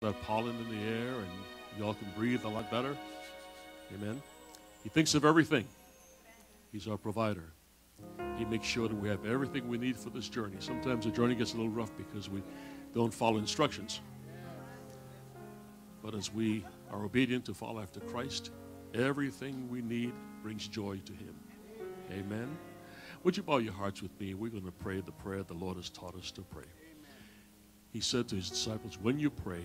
that pollen in the air and y'all can breathe a lot better. Amen. He thinks of everything. He's our provider. He makes sure that we have everything we need for this journey. Sometimes the journey gets a little rough because we don't follow instructions. But as we are obedient to follow after Christ, everything we need brings joy to Him. Amen. Would you bow your hearts with me? We're going to pray the prayer the Lord has taught us to pray. He said to His disciples, When you pray,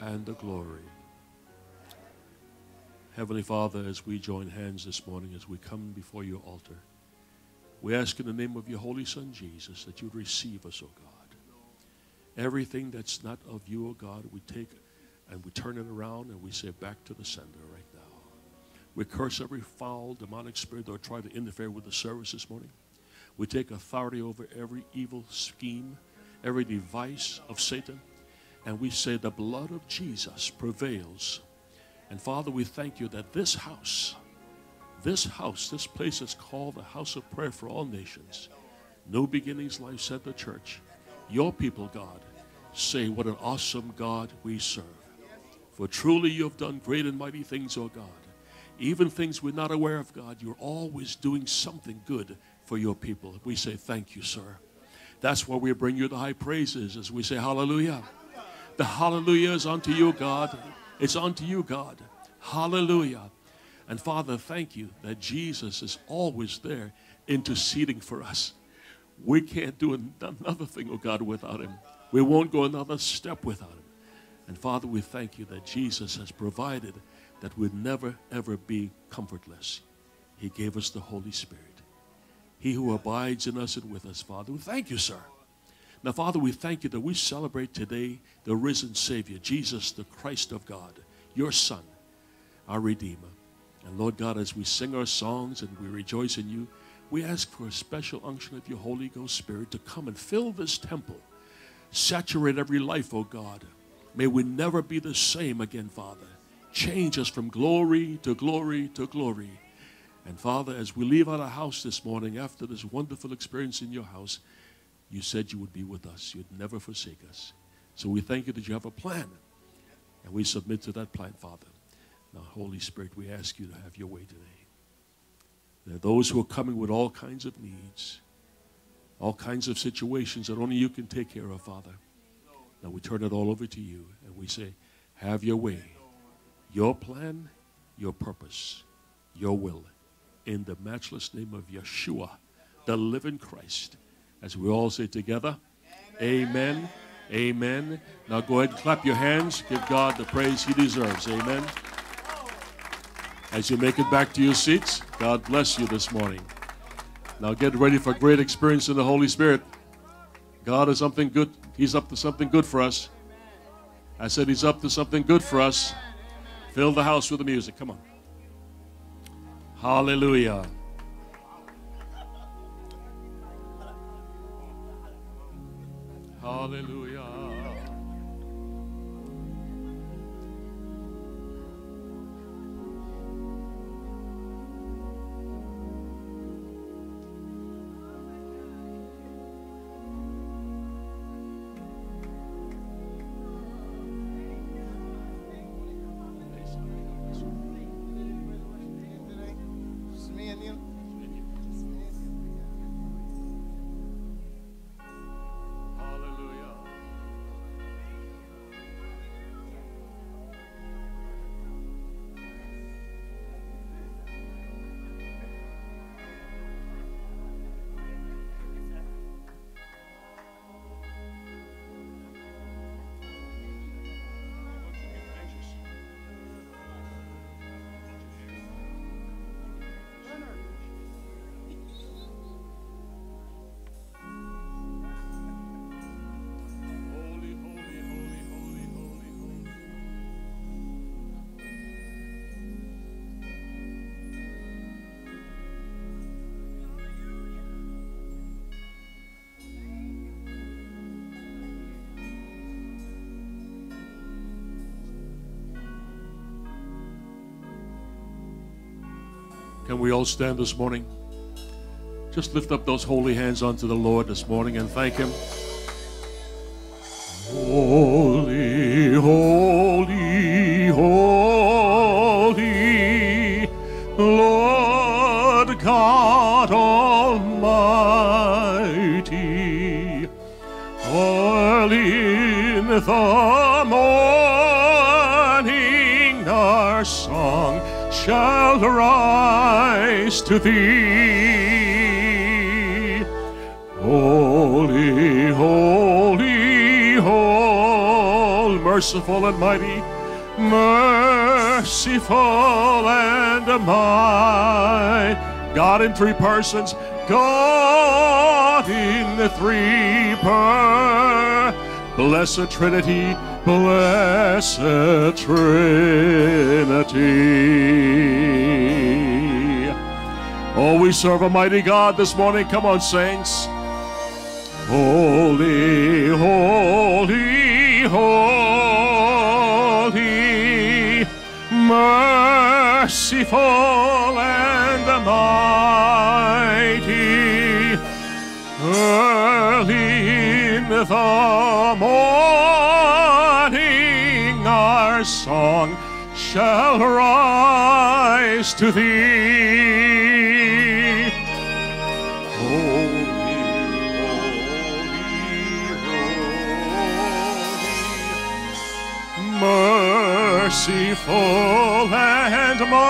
and the glory. Heavenly Father, as we join hands this morning, as we come before your altar, we ask in the name of your Holy Son Jesus that you'd receive us, O God. Everything that's not of you, O God, we take and we turn it around and we say back to the sender right now. We curse every foul demonic spirit that would try to interfere with the service this morning. We take authority over every evil scheme, every device of Satan, and we say the blood of Jesus prevails. And Father, we thank you that this house, this house, this place is called the house of prayer for all nations. New Beginnings Life Center the church. Your people, God, say what an awesome God we serve. For truly you have done great and mighty things, O God. Even things we're not aware of, God, you're always doing something good for your people. We say thank you, sir. That's why we bring you the high praises as we say hallelujah. The hallelujah is unto you, God. It's unto you, God. Hallelujah. And Father, thank you that Jesus is always there interceding for us. We can't do another thing, oh God, without him. We won't go another step without him. And Father, we thank you that Jesus has provided that we'd never, ever be comfortless. He gave us the Holy Spirit. He who abides in us and with us, Father. We thank you, sir. Now, Father, we thank you that we celebrate today the risen Savior, Jesus, the Christ of God, your Son, our Redeemer. And Lord God, as we sing our songs and we rejoice in you, we ask for a special unction of your Holy Ghost Spirit to come and fill this temple. Saturate every life, O oh God. May we never be the same again, Father. Change us from glory to glory to glory. And Father, as we leave out our house this morning after this wonderful experience in your house, you said you would be with us. You'd never forsake us. So we thank you that you have a plan. And we submit to that plan, Father. Now, Holy Spirit, we ask you to have your way today. There are those who are coming with all kinds of needs, all kinds of situations that only you can take care of, Father. Now we turn it all over to you and we say, have your way, your plan, your purpose, your will. In the matchless name of Yeshua, the living Christ. As we all say together, Amen. Amen. Now go ahead and clap your hands. Give God the praise he deserves. Amen. As you make it back to your seats, God bless you this morning. Now get ready for a great experience in the Holy Spirit. God is something good. He's up to something good for us. I said he's up to something good for us. Fill the house with the music. Come on. Hallelujah. Hallelujah. Can we all stand this morning? Just lift up those holy hands unto the Lord this morning and thank Him. To thee. Holy, holy, holy, merciful and mighty, merciful and mighty. God in three persons, God in the three per. Blessed Trinity, blessed Trinity. Oh, we serve a mighty God this morning. Come on, saints. Holy, holy, holy, merciful and mighty, early in the morning our song shall rise to thee. Merciful and mighty,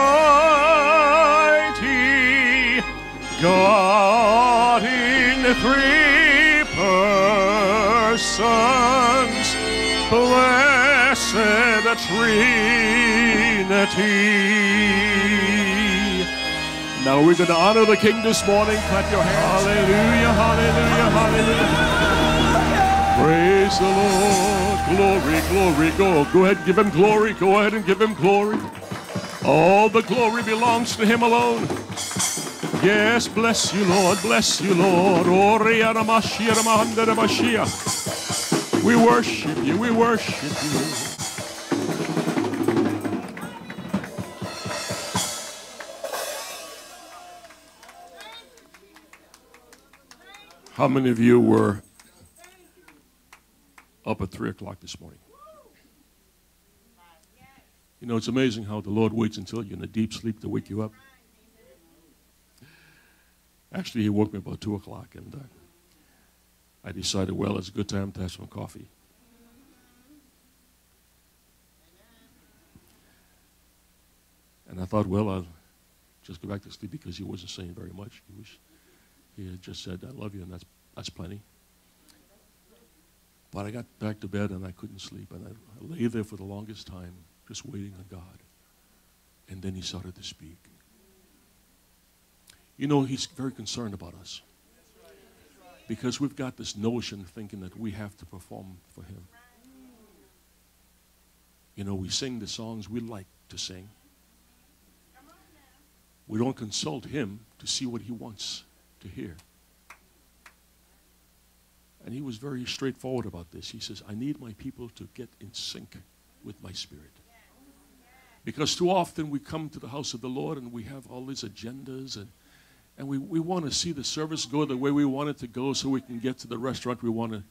God in three persons, blessed Trinity. Now we're going to honor the King this morning. Clap your hands. Hallelujah, hallelujah, hallelujah. Praise the Lord. Glory, glory, go. Go ahead and give him glory. Go ahead and give him glory. All the glory belongs to him alone. Yes, bless you, Lord. Bless you, Lord. We worship you. We worship you. How many of you were up at 3 o'clock this morning? You know, it's amazing how the Lord waits until you're in a deep sleep to wake you up. Actually, He woke me about 2 o'clock, and uh, I decided, well, it's a good time to have some coffee. And I thought, well, I'll just go back to sleep because he wasn't saying very much. He was, he had just said, I love you, and that's, that's plenty. But I got back to bed and I couldn't sleep, and I, I lay there for the longest time, just waiting on God. And then he started to speak. You know, he's very concerned about us. Because we've got this notion thinking that we have to perform for him. You know, we sing the songs we like to sing. We don't consult him to see what he wants to hear. And he was very straightforward about this. He says, I need my people to get in sync with my spirit. Because too often we come to the house of the Lord and we have all these agendas and, and we, we want to see the service go the way we want it to go so we can get to the restaurant we want to.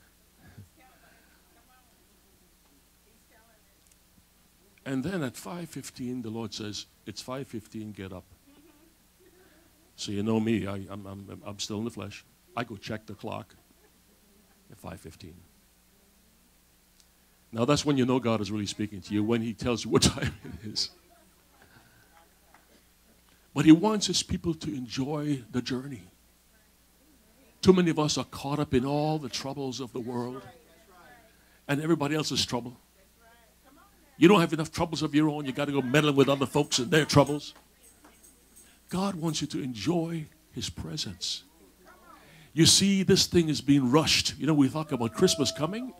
And then at 5.15, the Lord says, it's 5.15, get up. So you know me, I, I'm, I'm, I'm still in the flesh. I go check the clock at 5.15. Now that's when you know God is really speaking to you, when he tells you what time it is. But he wants his people to enjoy the journey. Too many of us are caught up in all the troubles of the world and everybody else's trouble. You don't have enough troubles of your own. You got to go meddling with other folks and their troubles. God wants you to enjoy his presence. You see, this thing is being rushed. You know, we talk about Christmas coming,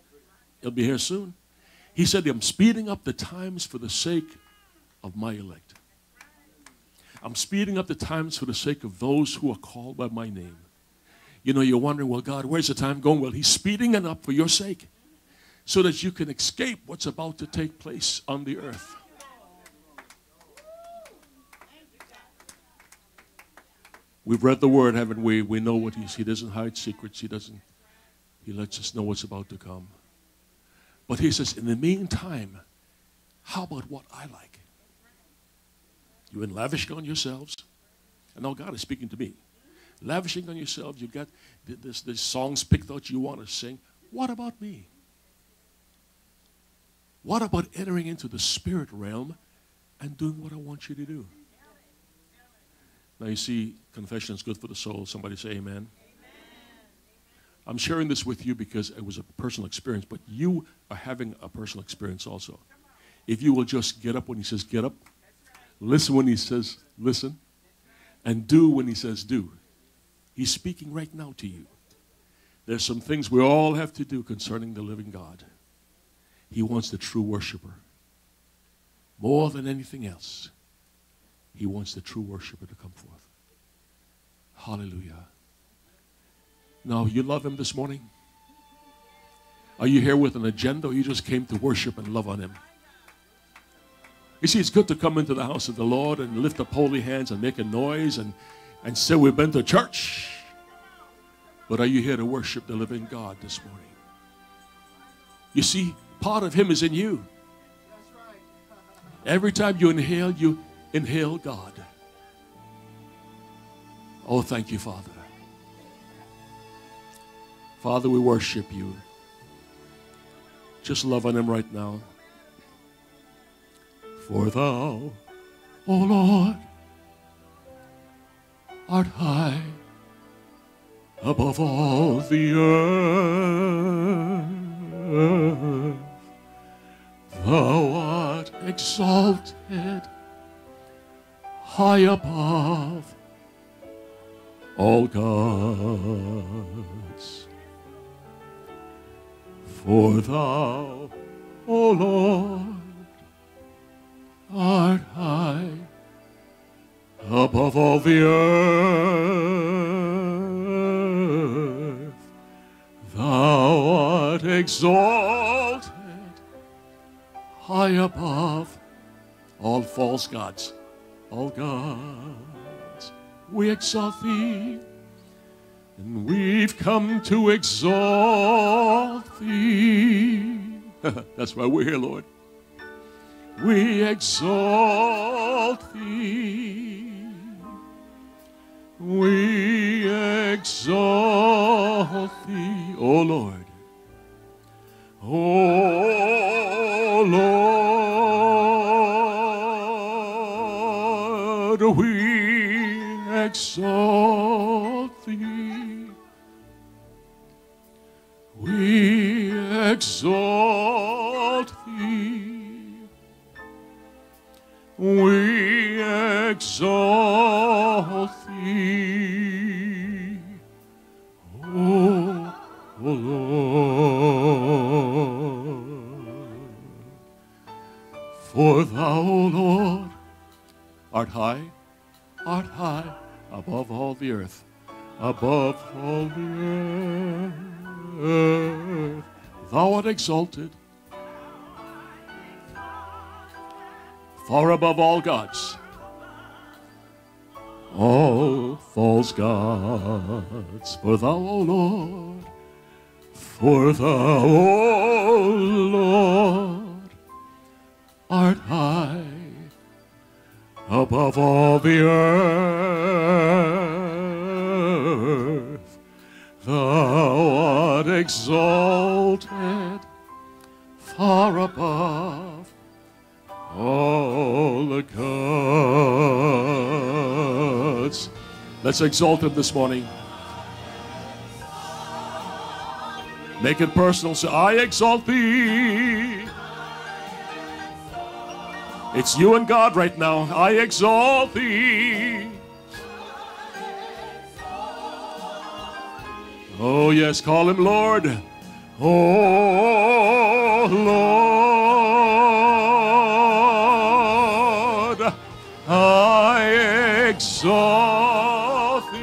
it'll be here soon. He said, I'm speeding up the times for the sake of my elect. I'm speeding up the times for the sake of those who are called by my name. You know, you're wondering, well, God, where's the time going? Well, He's speeding it up for your sake so that you can escape what's about to take place on the earth. We've read the word, haven't we? We know what he's, he doesn't hide secrets. He doesn't, he lets us know what's about to come. But he says, in the meantime, how about what I like? You've been lavishing on yourselves? And now God is speaking to me. Lavishing on yourselves, you've got this, this songs picked out you want to sing. What about me? What about entering into the spirit realm and doing what I want you to do? Now you see, confession is good for the soul. Somebody say amen. amen. I'm sharing this with you because it was a personal experience, but you are having a personal experience also. If you will just get up when he says get up, listen when he says listen, and do when he says do. He's speaking right now to you. There's some things we all have to do concerning the living God. He wants the true worshiper. More than anything else, he wants the true worshiper to come forth. Hallelujah. Now, you love him this morning? Are you here with an agenda or you just came to worship and love on him? You see, it's good to come into the house of the Lord and lift up holy hands and make a noise and, and say we've been to church. But are you here to worship the living God this morning? You see, part of him is in you. Every time you inhale, you inhale God. Oh, thank you, Father. Father, we worship you. Just love on him right now. For thou, O Lord, art high above all the earth. Thou art exalted high above all gods. For thou, O Lord, art high above all the earth. Thou art exalted high above all false gods, all gods. We exalt thee, and we've come to exalt thee. That's why we're here, Lord we exalt thee. We exalt thee, O Lord. O Lord, exalt thee. We exalt thee. we exalt thee, O, o Lord. For thou, Lord, art high, art high above all the earth, above all the earth. Thou art exalted far above all gods, all false gods. For thou, O Lord, for thou, O Lord, art high above all the earth. Thou art exalted far above all the gods. Let's exalt him this morning. Make it personal. Say, I exalt thee. It's you and God right now. I exalt thee. Oh, yes, call him Lord. Oh, Lord. I exalt thee.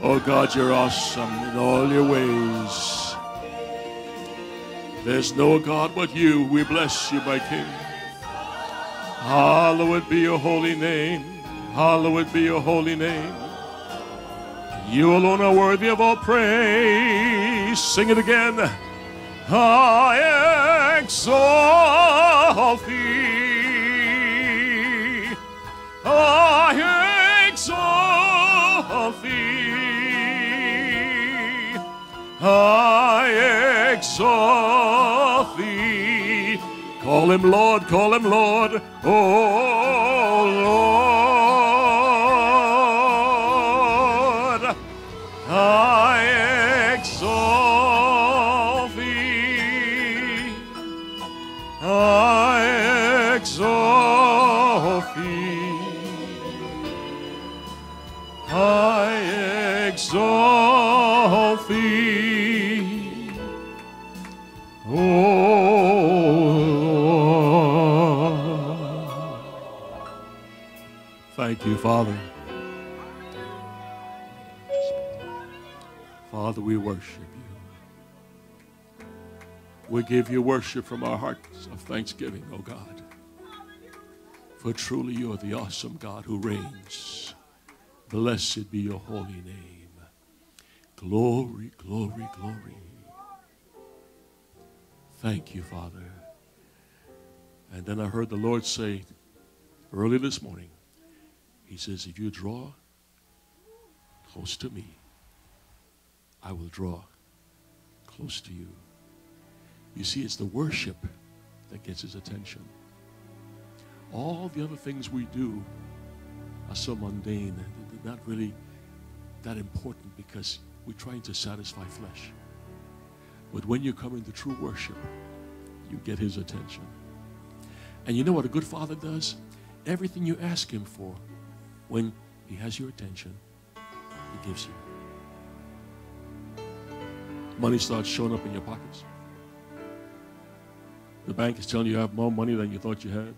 Oh God, you're awesome in all your ways. There's no God but you. We bless you, my King. Hallowed be your holy name. Hallowed be your holy name. You alone are worthy of all praise. Sing it again. I exalt thee. I exalt thee. I exalt thee. Call him Lord, call him Lord. Oh Lord. Thank you, Father. Father, we worship you. We give you worship from our hearts of thanksgiving, O God. For truly you are the awesome God who reigns. Blessed be your holy name. Glory, glory, glory. Thank you, Father. And then I heard the Lord say early this morning, He says, if you draw close to me, I will draw close to you. You see, it's the worship that gets his attention. All the other things we do are so mundane, they're not really that important because we're trying to satisfy flesh. But when you come into true worship, you get his attention. And you know what a good father does? Everything you ask him for, when he has your attention, he gives you. Money starts showing up in your pockets. The bank is telling you you have more money than you thought you had.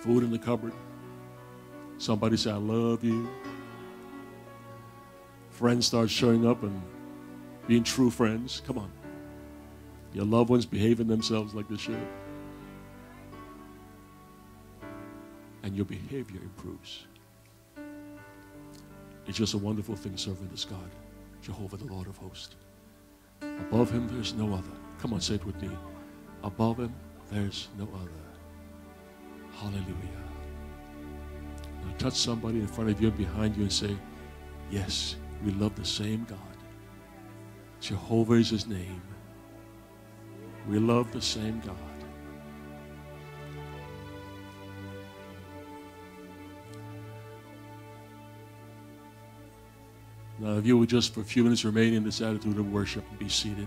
Food in the cupboard. Somebody say, I love you. Friends start showing up and being true friends. Come on. Your loved ones behaving themselves like they should. And your behavior improves. It's just a wonderful thing serving this God, Jehovah, the Lord of hosts. Above him, there's no other. Come on, say it with me. Above him, there's no other. Hallelujah. Now touch somebody in front of you and behind you and say, Yes, we love the same God. Jehovah is his name. We love the same God. Now, if you would just for a few minutes remain in this attitude of worship and be seated,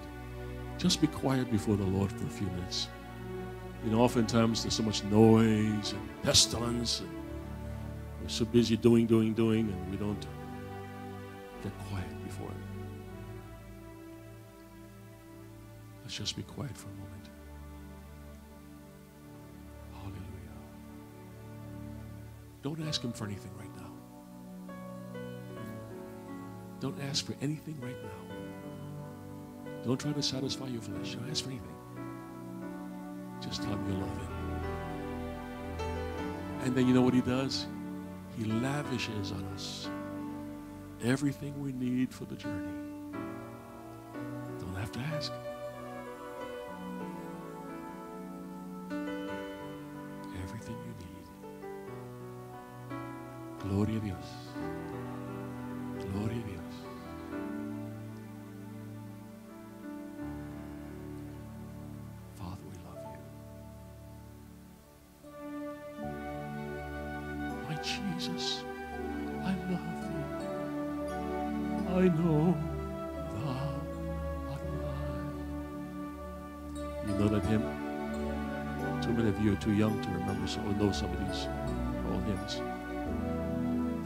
just be quiet before the Lord for a few minutes. You know, oftentimes there's so much noise and pestilence, and we're so busy doing, doing, doing, and we don't get quiet before Him. Let's just be quiet for a moment. Hallelujah. Don't ask Him for anything right Don't ask for anything right now. Don't try to satisfy your flesh. Don't ask for anything. Just tell him you love him. And then you know what he does? He lavishes on us everything we need for the journey. Know some of these old hymns.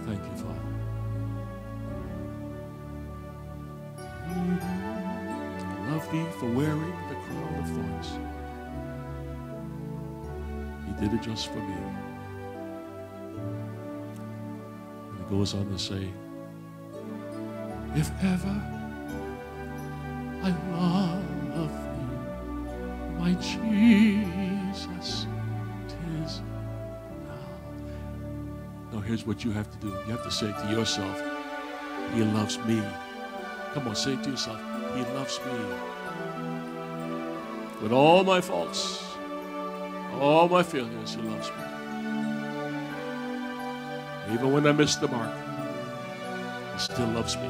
Thank you, Father. I love thee for wearing the crown of thorns. He did it just for me. And he goes on to say, if ever I love thee, my Jesus, here's what you have to do. You have to say to yourself, He loves me. Come on, say to yourself, He loves me. With all my faults, all my failures, He loves me. Even when I miss the mark, He still loves me.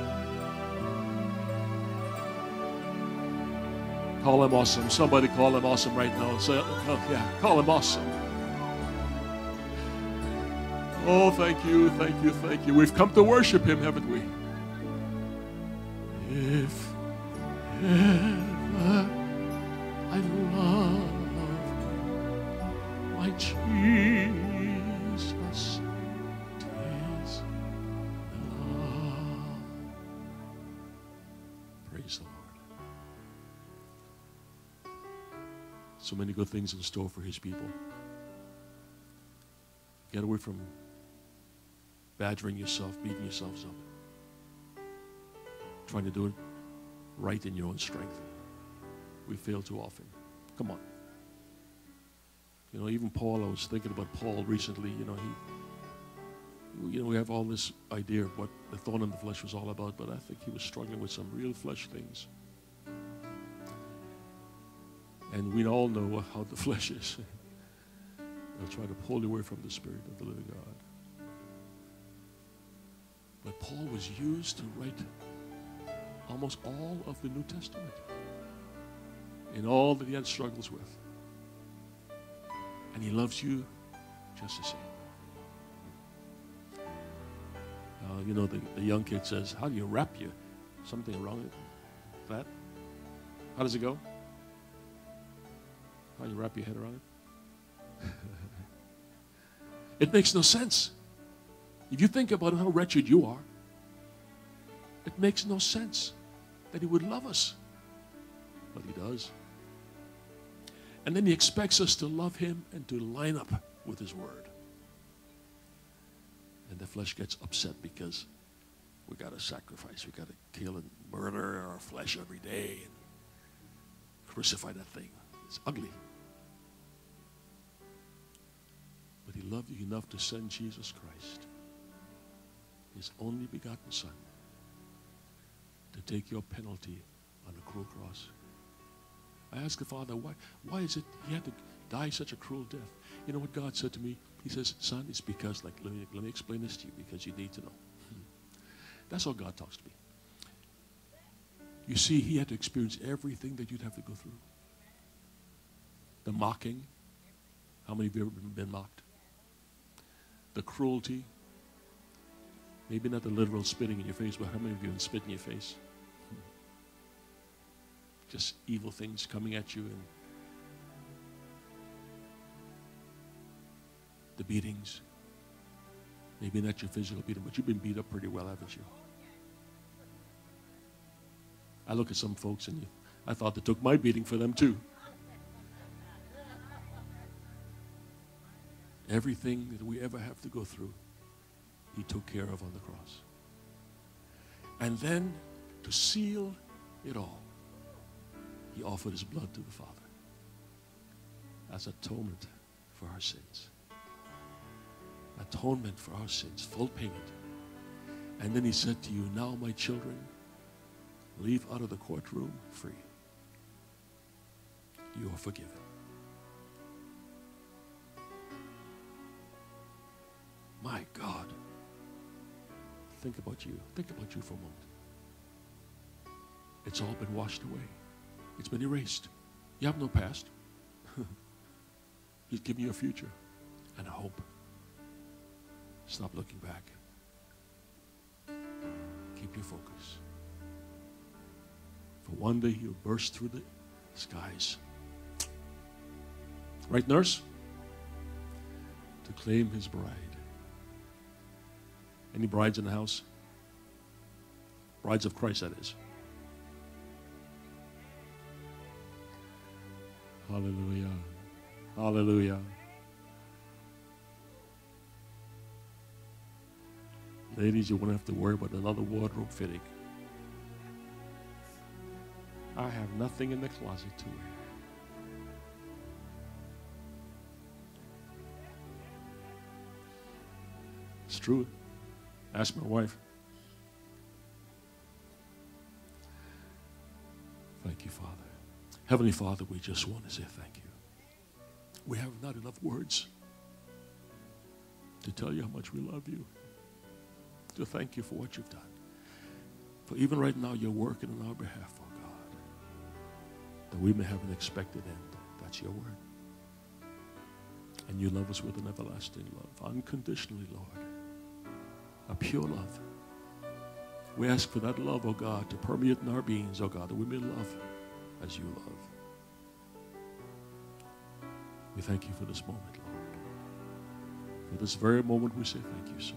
Call Him awesome. Somebody call Him awesome right now. Say, oh, yeah, call Him awesome. Oh, thank you, thank you, thank you. We've come to worship Him, haven't we? If ever I love my Jesus, now. Praise the Lord. So many good things in store for His people. Get away from badgering yourself, beating yourselves up, trying to do it right in your own strength. We fail too often. Come on. You know, even Paul, I was thinking about Paul recently, you know, he, you know, we have all this idea of what the thorn in the flesh was all about, but I think he was struggling with some real flesh things. And we all know how the flesh is. They'll try to pull you away from the Spirit of the living God. But Paul was used to write almost all of the New Testament in all that he had struggles with. And he loves you just the same. Uh, you know, the, the young kid says, How do you wrap you? Something wrong with that? How does it go? How do you wrap your head around it? it makes no sense. If you think about how wretched you are, it makes no sense that He would love us. But He does. And then He expects us to love Him and to line up with His Word. And the flesh gets upset because we got to sacrifice. We got to kill and murder our flesh every day and crucify that thing. It's ugly. But He loved you enough to send Jesus Christ his only begotten Son to take your penalty on a cruel cross. I asked the Father, why, why is it he had to die such a cruel death? You know what God said to me? He says, Son, it's because, like, let me, let me explain this to you because you need to know. That's how God talks to me. You see, he had to experience everything that you'd have to go through. The mocking. How many of you have ever been mocked? The cruelty, Maybe not the literal spitting in your face, but how many of you have spit in your face? Just evil things coming at you and the beatings. Maybe not your physical beating, but you've been beat up pretty well, haven't you? I look at some folks and you, I thought they took my beating for them too. Everything that we ever have to go through he took care of on the cross. And then to seal it all, he offered his blood to the Father as atonement for our sins. Atonement for our sins, full payment. And then he said to you, Now, my children, leave out of the courtroom free. You are forgiven. My God. Think about you. Think about you for a moment. It's all been washed away. It's been erased. You have no past. He's giving you a future and a hope. Stop looking back. Keep your focus. For one day he'll burst through the skies. Right, nurse? To claim his bride. Any brides in the house? Brides of Christ, that is. Hallelujah. Hallelujah. Ladies, you won't have to worry about another wardrobe fitting. I have nothing in the closet to wear. It's true. Ask my wife. Thank you, Father. Heavenly Father, we just want to say thank you. We have not enough words to tell you how much we love you, to thank you for what you've done. For even right now, you're working on our behalf, oh God, that we may have an expected end. That's your word. And you love us with an everlasting love, unconditionally, Lord, a pure love. We ask for that love, oh God, to permeate in our beings, oh God, that we may love as you love. We thank you for this moment, Lord. For this very moment, we say thank you, sir,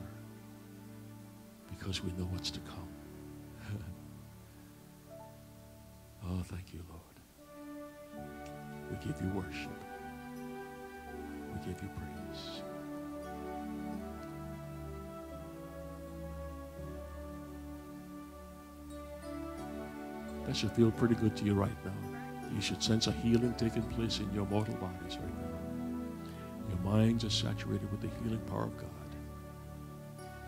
because we know what's to come. oh, thank you, Lord. We give you worship. We give you praise. That should feel pretty good to you right now. You should sense a healing taking place in your mortal bodies right now. Your minds are saturated with the healing power of God.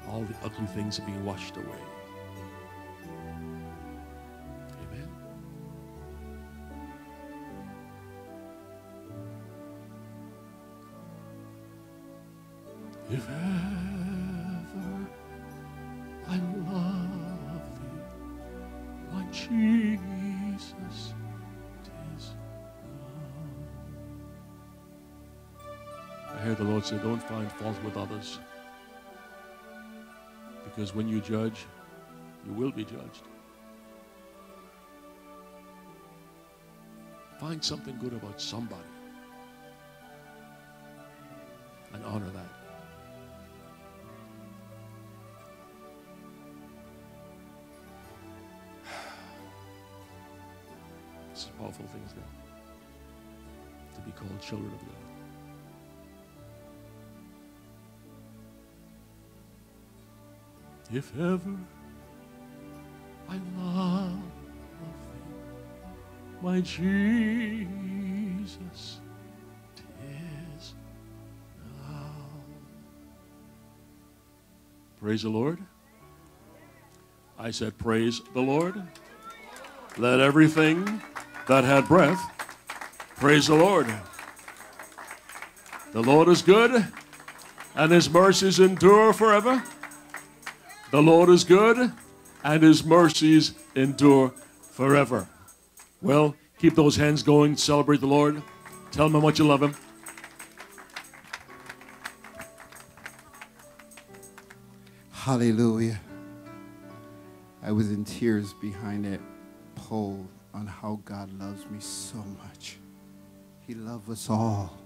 All the ugly things are being washed away. Amen. If ever find fault with others. Because when you judge, you will be judged. Find something good about somebody and honor that. It's powerful things isn't? To be called children of God. If ever I love thee, my Jesus, tis now. Praise the Lord. I said, Praise the Lord. Let everything that had breath praise the Lord. The Lord is good, and his mercies endure forever. The Lord is good, and his mercies endure forever. Well, keep those hands going. Celebrate the Lord. Tell him how much you love him. Hallelujah. I was in tears behind that poll on how God loves me so much. He loves us all.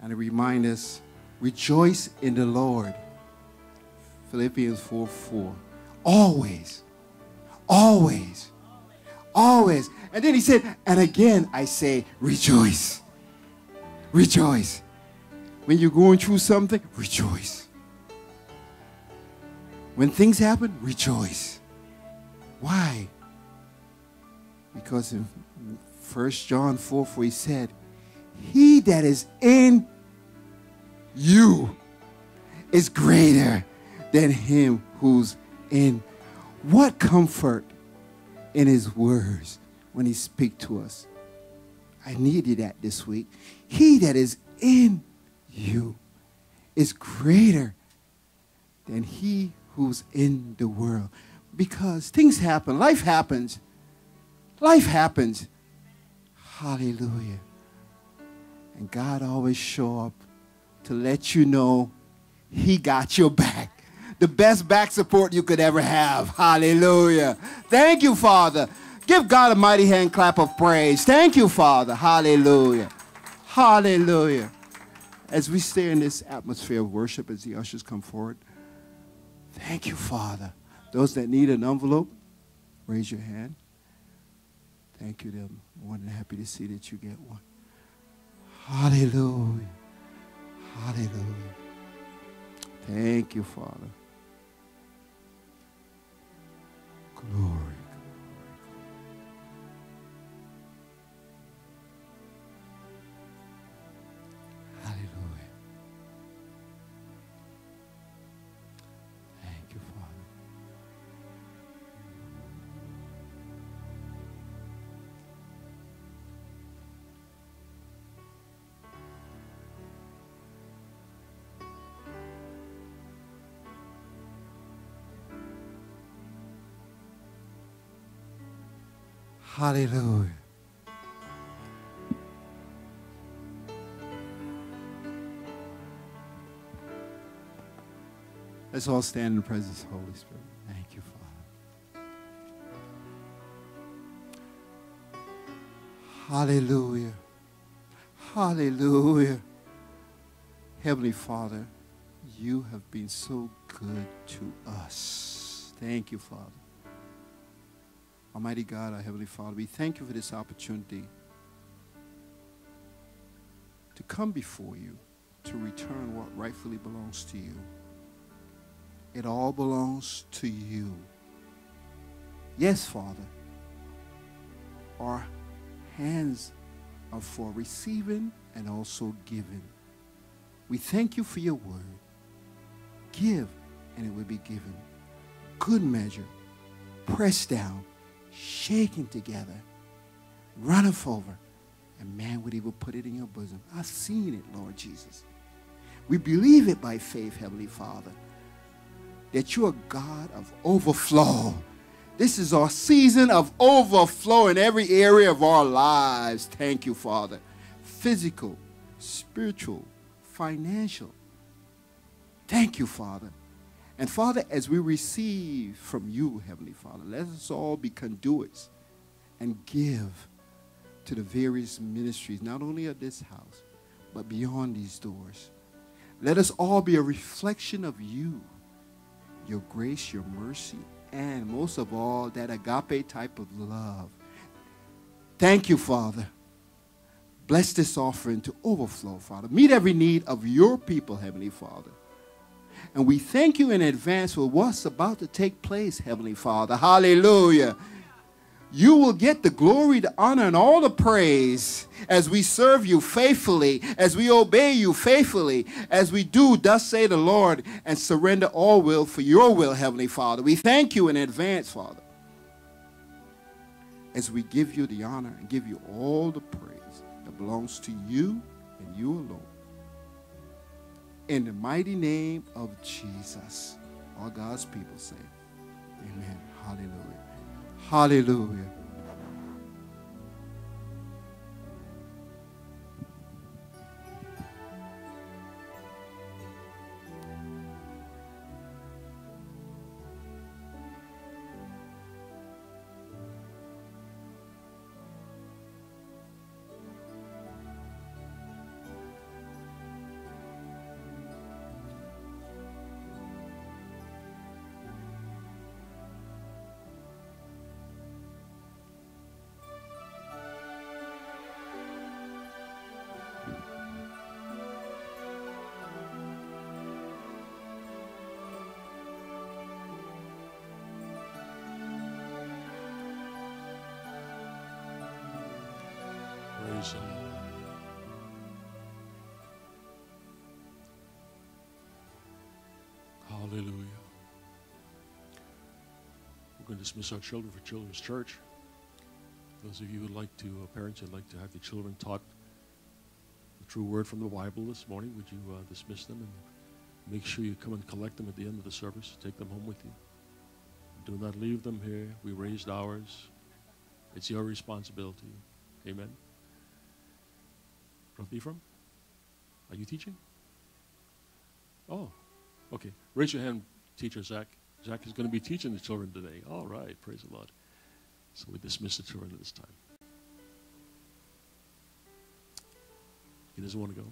And it reminds us, rejoice in the Lord. Philippians 4 4. Always. Always. Always. And then he said, and again I say, rejoice. Rejoice. When you're going through something, rejoice. When things happen, rejoice. Why? Because in 1 John 4 4, he said, He that is in you is greater than him who's in. What comfort in his words when he speak to us. I needed that this week. He that is in you is greater than he who's in the world. Because things happen, life happens. Life happens. Hallelujah. And God always show up to let you know he got your back. The best back support you could ever have. Hallelujah. Thank you, Father. Give God a mighty hand clap of praise. Thank you, Father. Hallelujah. Hallelujah. As we stay in this atmosphere of worship as the ushers come forward, thank you, Father. Those that need an envelope, raise your hand. Thank you. I'm more than happy to see that you get one. Hallelujah. Hallelujah. Thank you, Father. Glory. Hallelujah. Let's all stand in the presence of the Holy Spirit. Thank you, Father. Hallelujah. Hallelujah. Heavenly Father, you have been so good to us. Thank you, Father. Almighty God, our Heavenly Father, we thank you for this opportunity to come before you to return what rightfully belongs to you. It all belongs to you. Yes, Father. Our hands are for receiving and also giving. We thank you for your word. Give, and it will be given. Good measure, pressed down, shaken together, runneth over, and man would even put it in your bosom. I've seen it, Lord Jesus. We believe it by faith, Heavenly Father that you're God of overflow. This is our season of overflow in every area of our lives. Thank you, Father. Physical, spiritual, financial. Thank you, Father. And Father, as we receive from you, Heavenly Father, let us all be conduits and give to the various ministries, not only of this house, but beyond these doors. Let us all be a reflection of you your grace, your mercy, and most of all, that agape type of love. Thank you, Father. Bless this offering to overflow, Father. Meet every need of your people, Heavenly Father. And we thank you in advance for what's about to take place, Heavenly Father. Hallelujah you will get the glory, the honor, and all the praise as we serve you faithfully, as we obey you faithfully, as we do, thus say the Lord, and surrender all will for your will, Heavenly Father. We thank you in advance, Father, as we give you the honor and give you all the praise that belongs to you and you alone. In the mighty name of Jesus, all God's people say, Amen. Hallelujah. Hallelujah. Going to dismiss our children for Children's Church. Those of you who would like to, uh, parents who'd like to have the children taught the true word from the Bible this morning, would you uh, dismiss them and make sure you come and collect them at the end of the service? Take them home with you. Do not leave them here. We raised ours. It's your responsibility. Amen. Prof. Ephraim, are you teaching? Oh, okay. Raise your hand, teacher Zach. Zach is going to be teaching the children today. All right, praise the Lord. So we dismiss the children at this time. He doesn't want to go.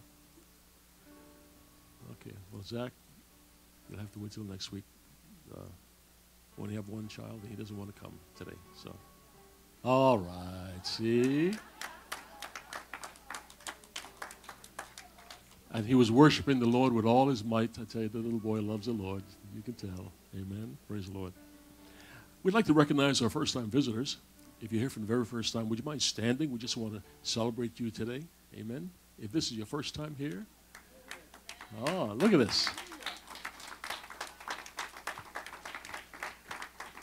Okay, well, Zach, you'll have to wait till next week. Uh, we only have one child, he doesn't want to come today. So, all right, see. And he was worshiping the Lord with all his might. I tell you, the little boy loves the Lord. You can tell. Amen. Praise the Lord. We'd like to recognize our first time visitors. If you're here for the very first time, would you mind standing? We just want to celebrate you today. Amen. If this is your first time here, oh, look at this.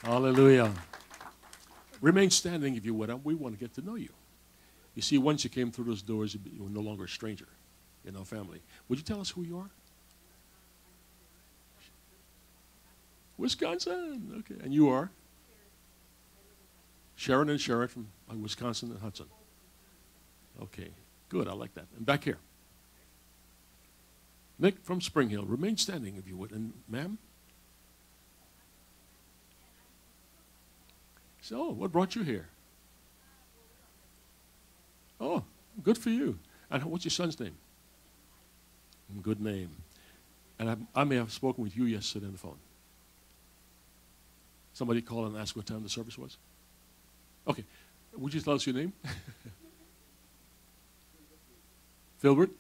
Hallelujah. Remain standing if you would. We want to get to know you. You see, once you came through those doors, you were no longer a stranger in our family. Would you tell us who you are? Wisconsin. Okay. And you are? Sharon and Sharon from uh, Wisconsin and Hudson. Okay, good. I like that. And back here. Nick from Spring Hill. Remain standing if you would. And ma'am? So, what brought you here? Oh, good for you. And what's your son's name? Good name. And I, I may have spoken with you yesterday on the phone. Somebody called and asked what time the service was? Okay. Would you tell us your name? Filbert?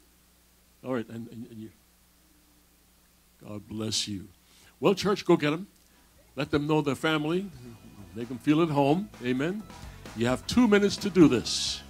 All right. And, and, and you? God bless you. Well, church, go get them. Let them know their family. Make them feel at home. Amen. You have two minutes to do this.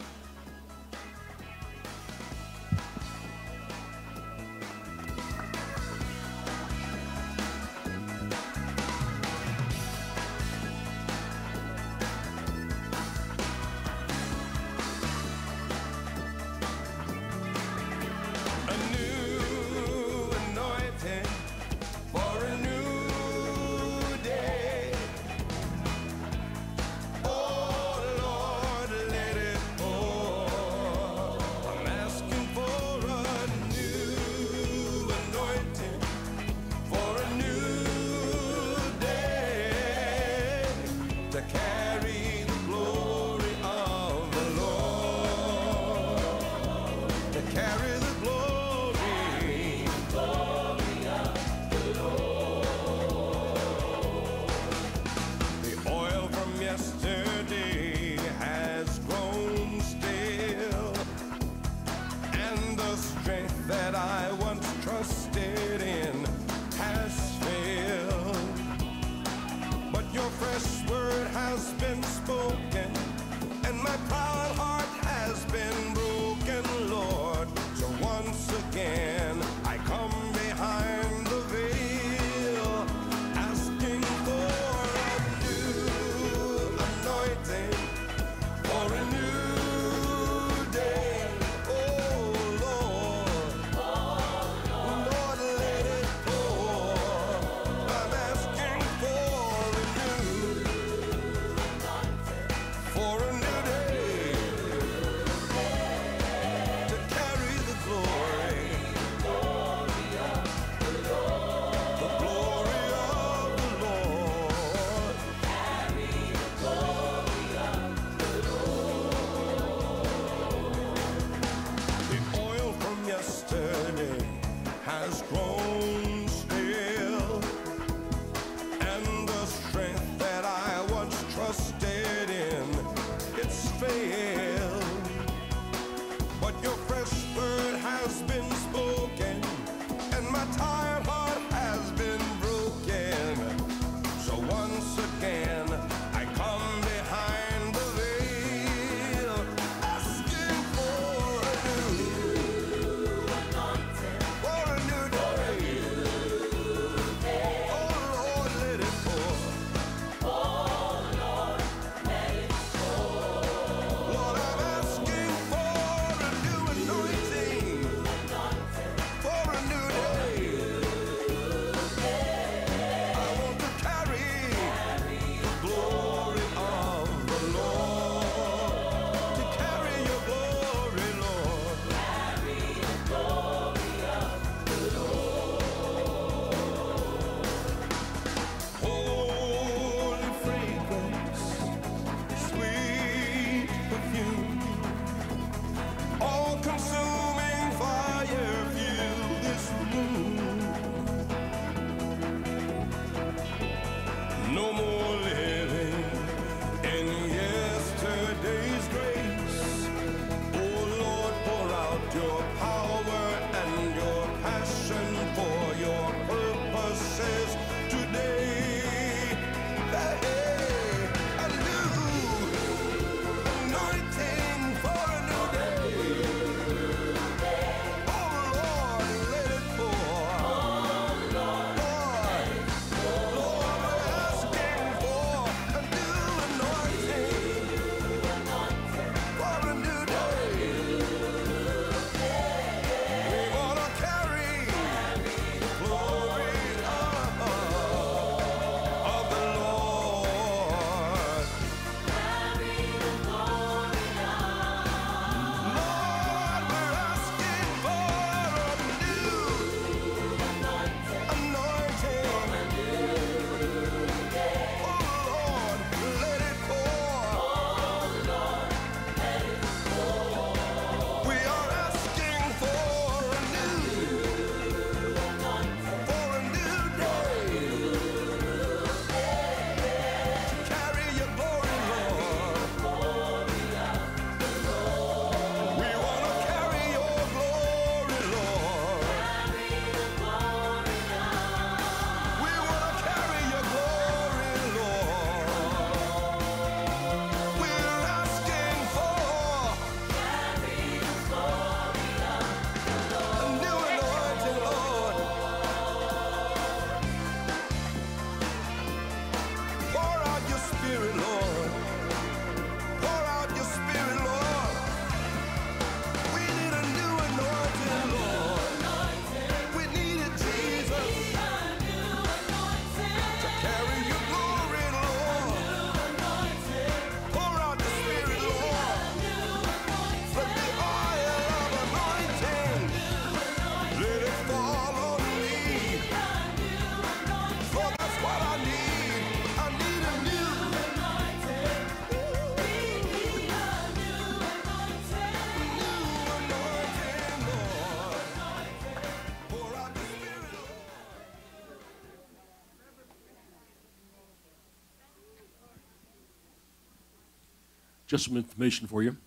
Just some information for you.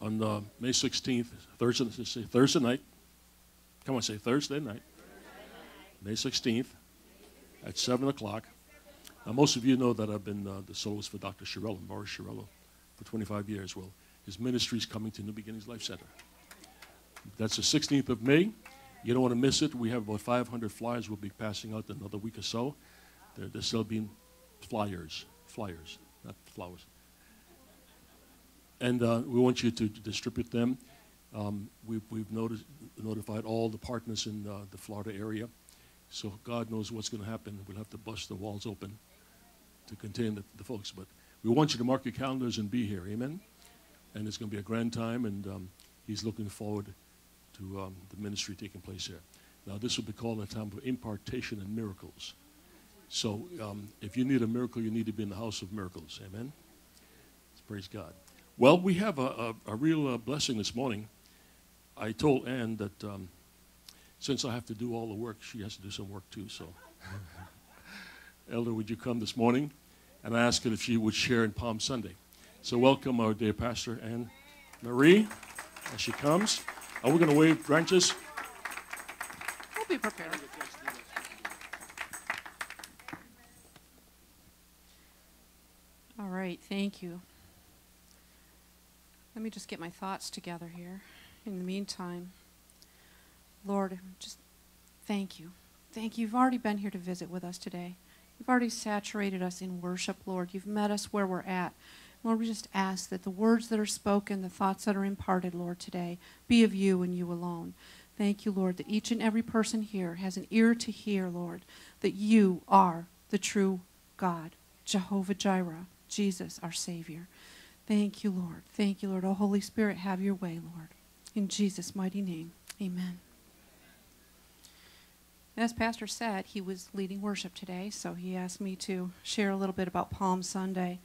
On uh, May 16th, Thursday, Thursday night. Come on, say Thursday night. May 16th at 7 o'clock. Now, most of you know that I've been uh, the soloist for Dr. Cerullo, Morris Cerullo, for 25 years. Well, his ministry is coming to New Beginnings Life Center. That's the 16th of May. You don't want to miss it. We have about 500 flyers we'll be passing out in another week or so. They're, they're still being flyers, flyers, not flowers. And uh, we want you to, distribute them. Um, we've we've noticed, notified all the partners in uh, the Florida area. So God knows what's going to happen. We'll have to bust the walls open to contain the, the, folks. But we want you to mark your calendars and be here. Amen? And it's going to be a grand time, and um, he's looking forward to um, the ministry taking place here. Now, this will be called a time of impartation and miracles. So, um, if you need a miracle, you need to be in the house of miracles. Amen? Praise God. Well, we have a, a, a real uh, blessing this morning. I told Ann that um, since I have to do all the work, she has to do some work too. So, Elder, would you come this morning? And I asked her if she would share in Palm Sunday. So, welcome our dear pastor Anne Marie as she comes. Are we going to wave branches? We'll be prepared. All right, thank you. Let me just get my thoughts together here. In the meantime, Lord, just thank you. Thank you. You've already been here to visit with us today. You've already saturated us in worship, Lord. You've met us where we're at. Lord, we just ask that the words that are spoken, the thoughts that are imparted, Lord, today, be of you and you alone. Thank you, Lord, that each and every person here has an ear to hear, Lord, that you are the true God, Jehovah Jireh, Jesus, our Savior. Thank you, Lord. Thank you, Lord. Oh, Holy Spirit, have your way, Lord. In Jesus' mighty name, amen. As Pastor said, he was leading worship today, so he asked me to share a little bit about Palm Sunday.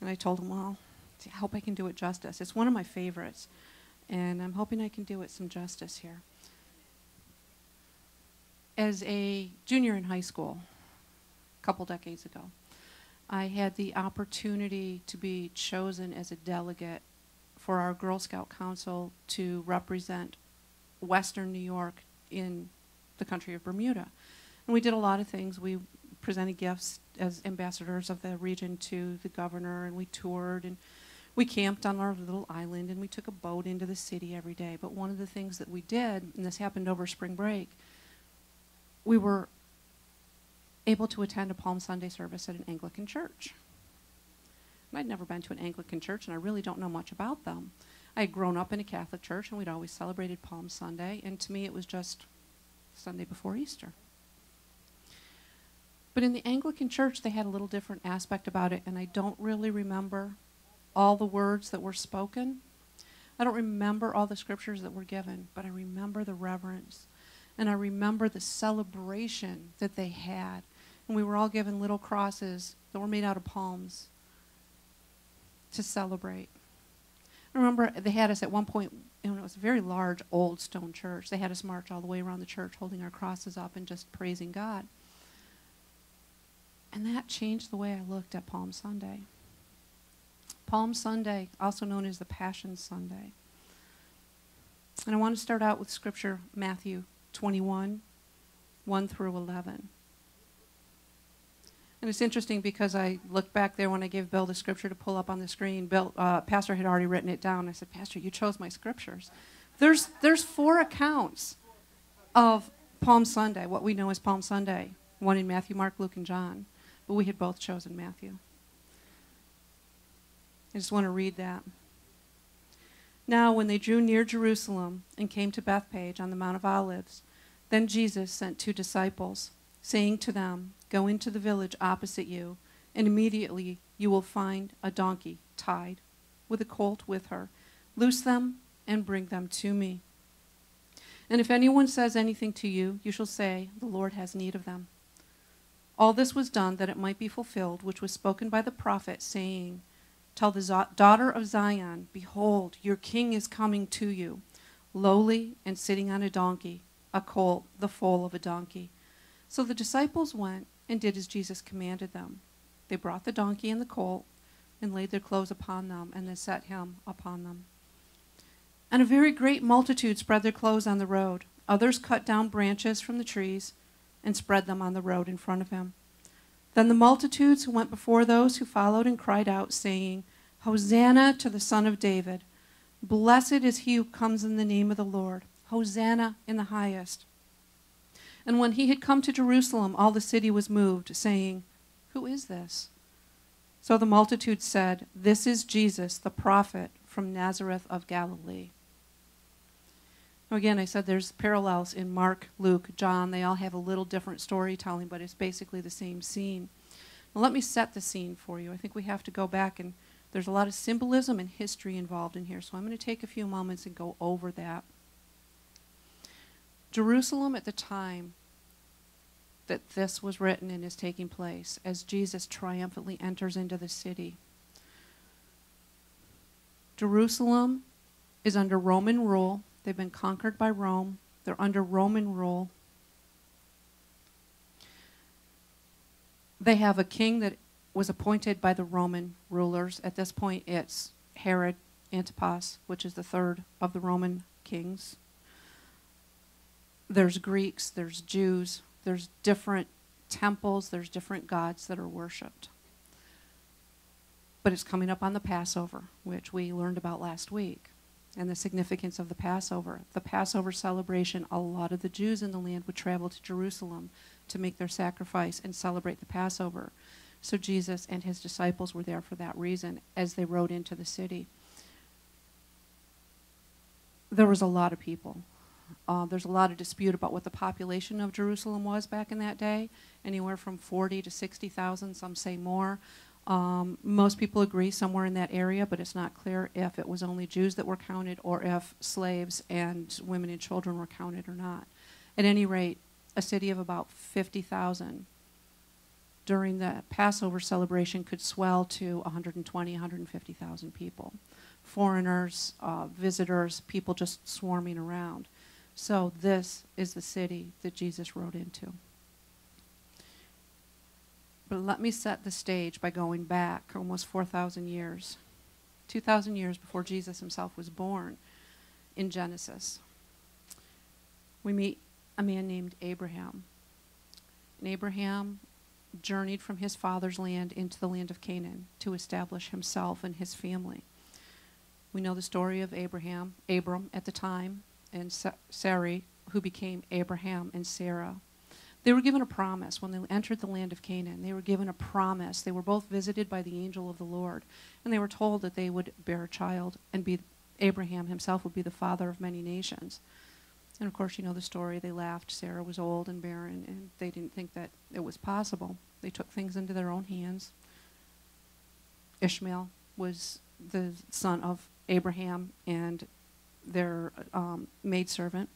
And I told him, well, I hope I can do it justice. It's one of my favorites, and I'm hoping I can do it some justice here. As a junior in high school, a couple decades ago, I had the opportunity to be chosen as a delegate for our Girl Scout Council to represent Western New York in the country of Bermuda. And we did a lot of things. We presented gifts as ambassadors of the region to the governor, and we toured and we camped on our little island and we took a boat into the city every day. But one of the things that we did, and this happened over spring break, we were able to attend a Palm Sunday service at an Anglican church. And I'd never been to an Anglican church, and I really don't know much about them. I had grown up in a Catholic church, and we'd always celebrated Palm Sunday, and to me it was just Sunday before Easter. But in the Anglican church, they had a little different aspect about it, and I don't really remember all the words that were spoken. I don't remember all the scriptures that were given, but I remember the reverence. And I remember the celebration that they had. And we were all given little crosses that were made out of palms to celebrate. I remember they had us at one point, you it was a very large old stone church. They had us march all the way around the church holding our crosses up and just praising God. And that changed the way I looked at Palm Sunday. Palm Sunday, also known as the Passion Sunday. And I want to start out with scripture, Matthew 21, 1 through 11. And it's interesting because I looked back there when I gave Bill the scripture to pull up on the screen. Bill, uh, Pastor had already written it down. I said, Pastor, you chose my scriptures. There's, there's four accounts of Palm Sunday, what we know as Palm Sunday. One in Matthew, Mark, Luke, and John. But we had both chosen Matthew. I just want to read that. Now, when they drew near Jerusalem and came to Bethphage on the Mount of Olives, then Jesus sent two disciples, saying to them, Go into the village opposite you, and immediately you will find a donkey tied, with a colt with her. Loose them and bring them to me. And if anyone says anything to you, you shall say, The Lord has need of them. All this was done that it might be fulfilled, which was spoken by the prophet, saying, Tell the daughter of Zion, Behold, your king is coming to you, lowly and sitting on a donkey, a colt, the foal of a donkey. So the disciples went and did as Jesus commanded them. They brought the donkey and the colt, and laid their clothes upon them, and they set him upon them. And a very great multitude spread their clothes on the road. Others cut down branches from the trees and spread them on the road in front of him. Then the multitudes who went before those who followed and cried out, saying, Hosanna to the Son of David. Blessed is he who comes in the name of the Lord. Hosanna in the highest. And when he had come to Jerusalem, all the city was moved, saying, Who is this? So the multitude said, This is Jesus, the prophet from Nazareth of Galilee. Again, I said there's parallels in Mark, Luke, John. They all have a little different storytelling, but it's basically the same scene. Now, let me set the scene for you. I think we have to go back, and there's a lot of symbolism and history involved in here, so I'm going to take a few moments and go over that. Jerusalem at the time that this was written and is taking place, as Jesus triumphantly enters into the city. Jerusalem is under Roman rule They've been conquered by Rome. They're under Roman rule. They have a king that was appointed by the Roman rulers. At this point, it's Herod Antipas, which is the third of the Roman kings. There's Greeks, there's Jews, there's different temples, there's different gods that are worshipped. But it's coming up on the Passover, which we learned about last week and the significance of the Passover. The Passover celebration, a lot of the Jews in the land would travel to Jerusalem to make their sacrifice and celebrate the Passover. So Jesus and his disciples were there for that reason as they rode into the city. There was a lot of people. Uh, there's a lot of dispute about what the population of Jerusalem was back in that day, anywhere from 40 to 60,000, some say more. Um, most people agree somewhere in that area, but it's not clear if it was only Jews that were counted or if slaves and women and children were counted or not. At any rate, a city of about 50,000 during the Passover celebration could swell to 120, 150,000 people. Foreigners, uh, visitors, people just swarming around. So this is the city that Jesus rode into. But let me set the stage by going back almost 4,000 years, 2,000 years before Jesus himself was born in Genesis. We meet a man named Abraham. And Abraham journeyed from his father's land into the land of Canaan to establish himself and his family. We know the story of Abraham, Abram at the time, and Sarai, who became Abraham and Sarah. They were given a promise when they entered the land of Canaan. They were given a promise. They were both visited by the angel of the Lord, and they were told that they would bear a child and be Abraham himself would be the father of many nations. And of course, you know the story. They laughed. Sarah was old and barren, and they didn't think that it was possible. They took things into their own hands. Ishmael was the son of Abraham and their um, maidservant.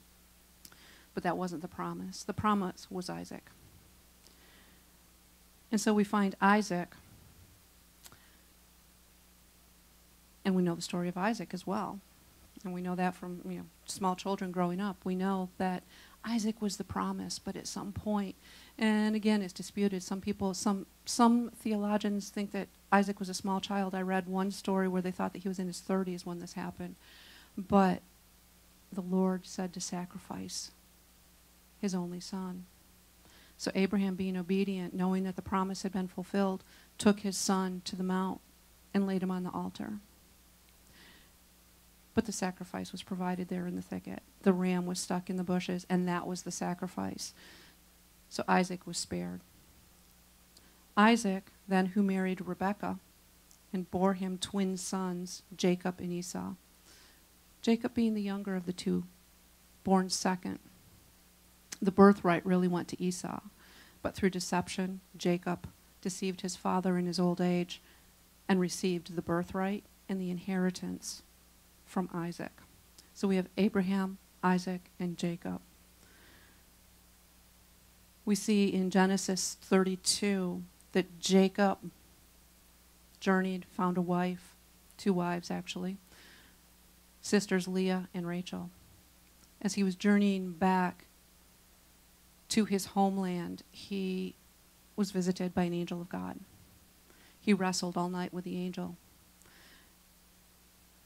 But that wasn't the promise. The promise was Isaac. And so we find Isaac, and we know the story of Isaac as well. And we know that from you know, small children growing up. We know that Isaac was the promise, but at some point, and again, it's disputed. Some people, some some theologians think that Isaac was a small child. I read one story where they thought that he was in his 30s when this happened, but the Lord said to sacrifice his only son. So Abraham, being obedient, knowing that the promise had been fulfilled, took his son to the mount and laid him on the altar. But the sacrifice was provided there in the thicket. The ram was stuck in the bushes, and that was the sacrifice. So Isaac was spared. Isaac, then, who married Rebekah and bore him twin sons, Jacob and Esau. Jacob being the younger of the two, born second the birthright really went to Esau. But through deception, Jacob deceived his father in his old age and received the birthright and the inheritance from Isaac. So we have Abraham, Isaac, and Jacob. We see in Genesis 32 that Jacob journeyed, found a wife, two wives actually, sisters Leah and Rachel. As he was journeying back, to his homeland, he was visited by an angel of God. He wrestled all night with the angel.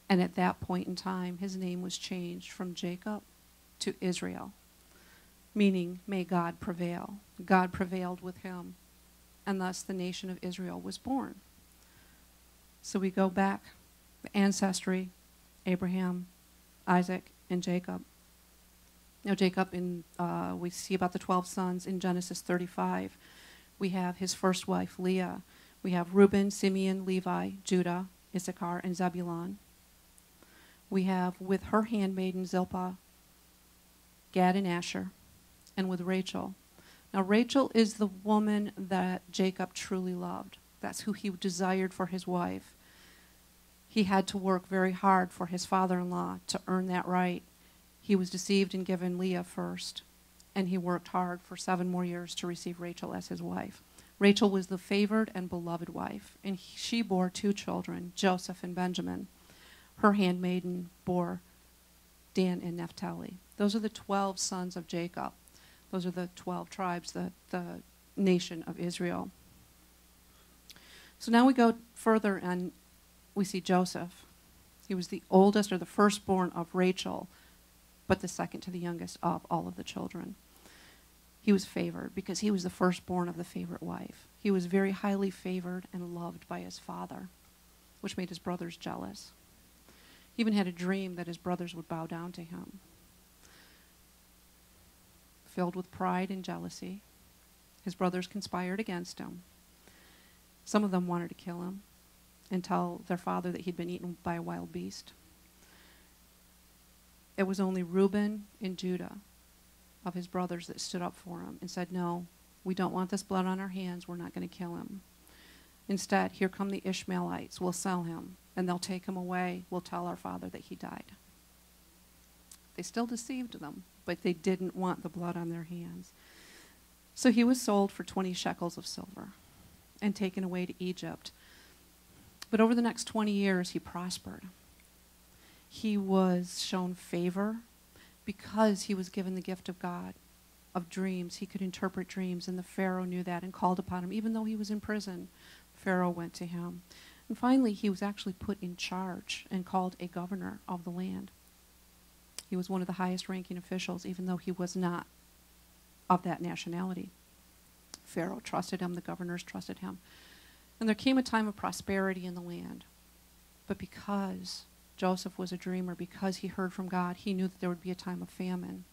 And at that point in time, his name was changed from Jacob to Israel, meaning, may God prevail. God prevailed with him, and thus the nation of Israel was born. So we go back, the ancestry, Abraham, Isaac, and Jacob. Now, Jacob, in, uh, we see about the 12 sons in Genesis 35. We have his first wife, Leah. We have Reuben, Simeon, Levi, Judah, Issachar, and Zebulon. We have with her handmaiden Zilpah, Gad, and Asher, and with Rachel. Now, Rachel is the woman that Jacob truly loved. That's who he desired for his wife. He had to work very hard for his father in law to earn that right he was deceived and given Leah first, and he worked hard for seven more years to receive Rachel as his wife. Rachel was the favored and beloved wife, and he, she bore two children, Joseph and Benjamin. Her handmaiden bore Dan and Naphtali. Those are the 12 sons of Jacob. Those are the 12 tribes, the, the nation of Israel. So now we go further and we see Joseph. He was the oldest or the firstborn of Rachel but the second to the youngest of all of the children. He was favored because he was the firstborn of the favorite wife. He was very highly favored and loved by his father, which made his brothers jealous. He even had a dream that his brothers would bow down to him. Filled with pride and jealousy, his brothers conspired against him. Some of them wanted to kill him and tell their father that he'd been eaten by a wild beast it was only Reuben and Judah of his brothers that stood up for him and said, No, we don't want this blood on our hands. We're not going to kill him. Instead, here come the Ishmaelites. We'll sell him, and they'll take him away. We'll tell our father that he died. They still deceived them, but they didn't want the blood on their hands. So he was sold for 20 shekels of silver and taken away to Egypt. But over the next 20 years, he prospered he was shown favor because he was given the gift of God, of dreams. He could interpret dreams, and the Pharaoh knew that and called upon him. Even though he was in prison, Pharaoh went to him. And finally, he was actually put in charge and called a governor of the land. He was one of the highest ranking officials, even though he was not of that nationality. Pharaoh trusted him, the governors trusted him. And there came a time of prosperity in the land. But because Joseph was a dreamer because he heard from God. He knew that there would be a time of famine.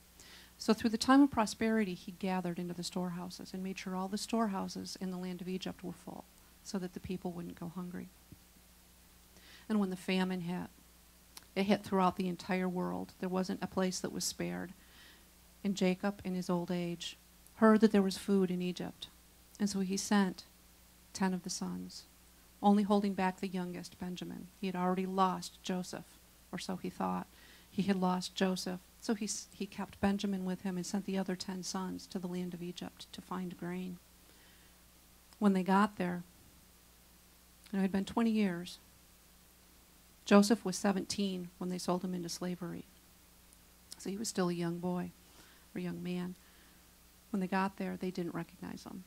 So through the time of prosperity, he gathered into the storehouses and made sure all the storehouses in the land of Egypt were full so that the people wouldn't go hungry. And when the famine hit, it hit throughout the entire world. There wasn't a place that was spared. And Jacob, in his old age, heard that there was food in Egypt. And so he sent ten of the sons only holding back the youngest, Benjamin. He had already lost Joseph, or so he thought. He had lost Joseph. So he, he kept Benjamin with him and sent the other ten sons to the land of Egypt to find grain. When they got there, and it had been 20 years. Joseph was 17 when they sold him into slavery. So he was still a young boy or young man. When they got there, they didn't recognize him.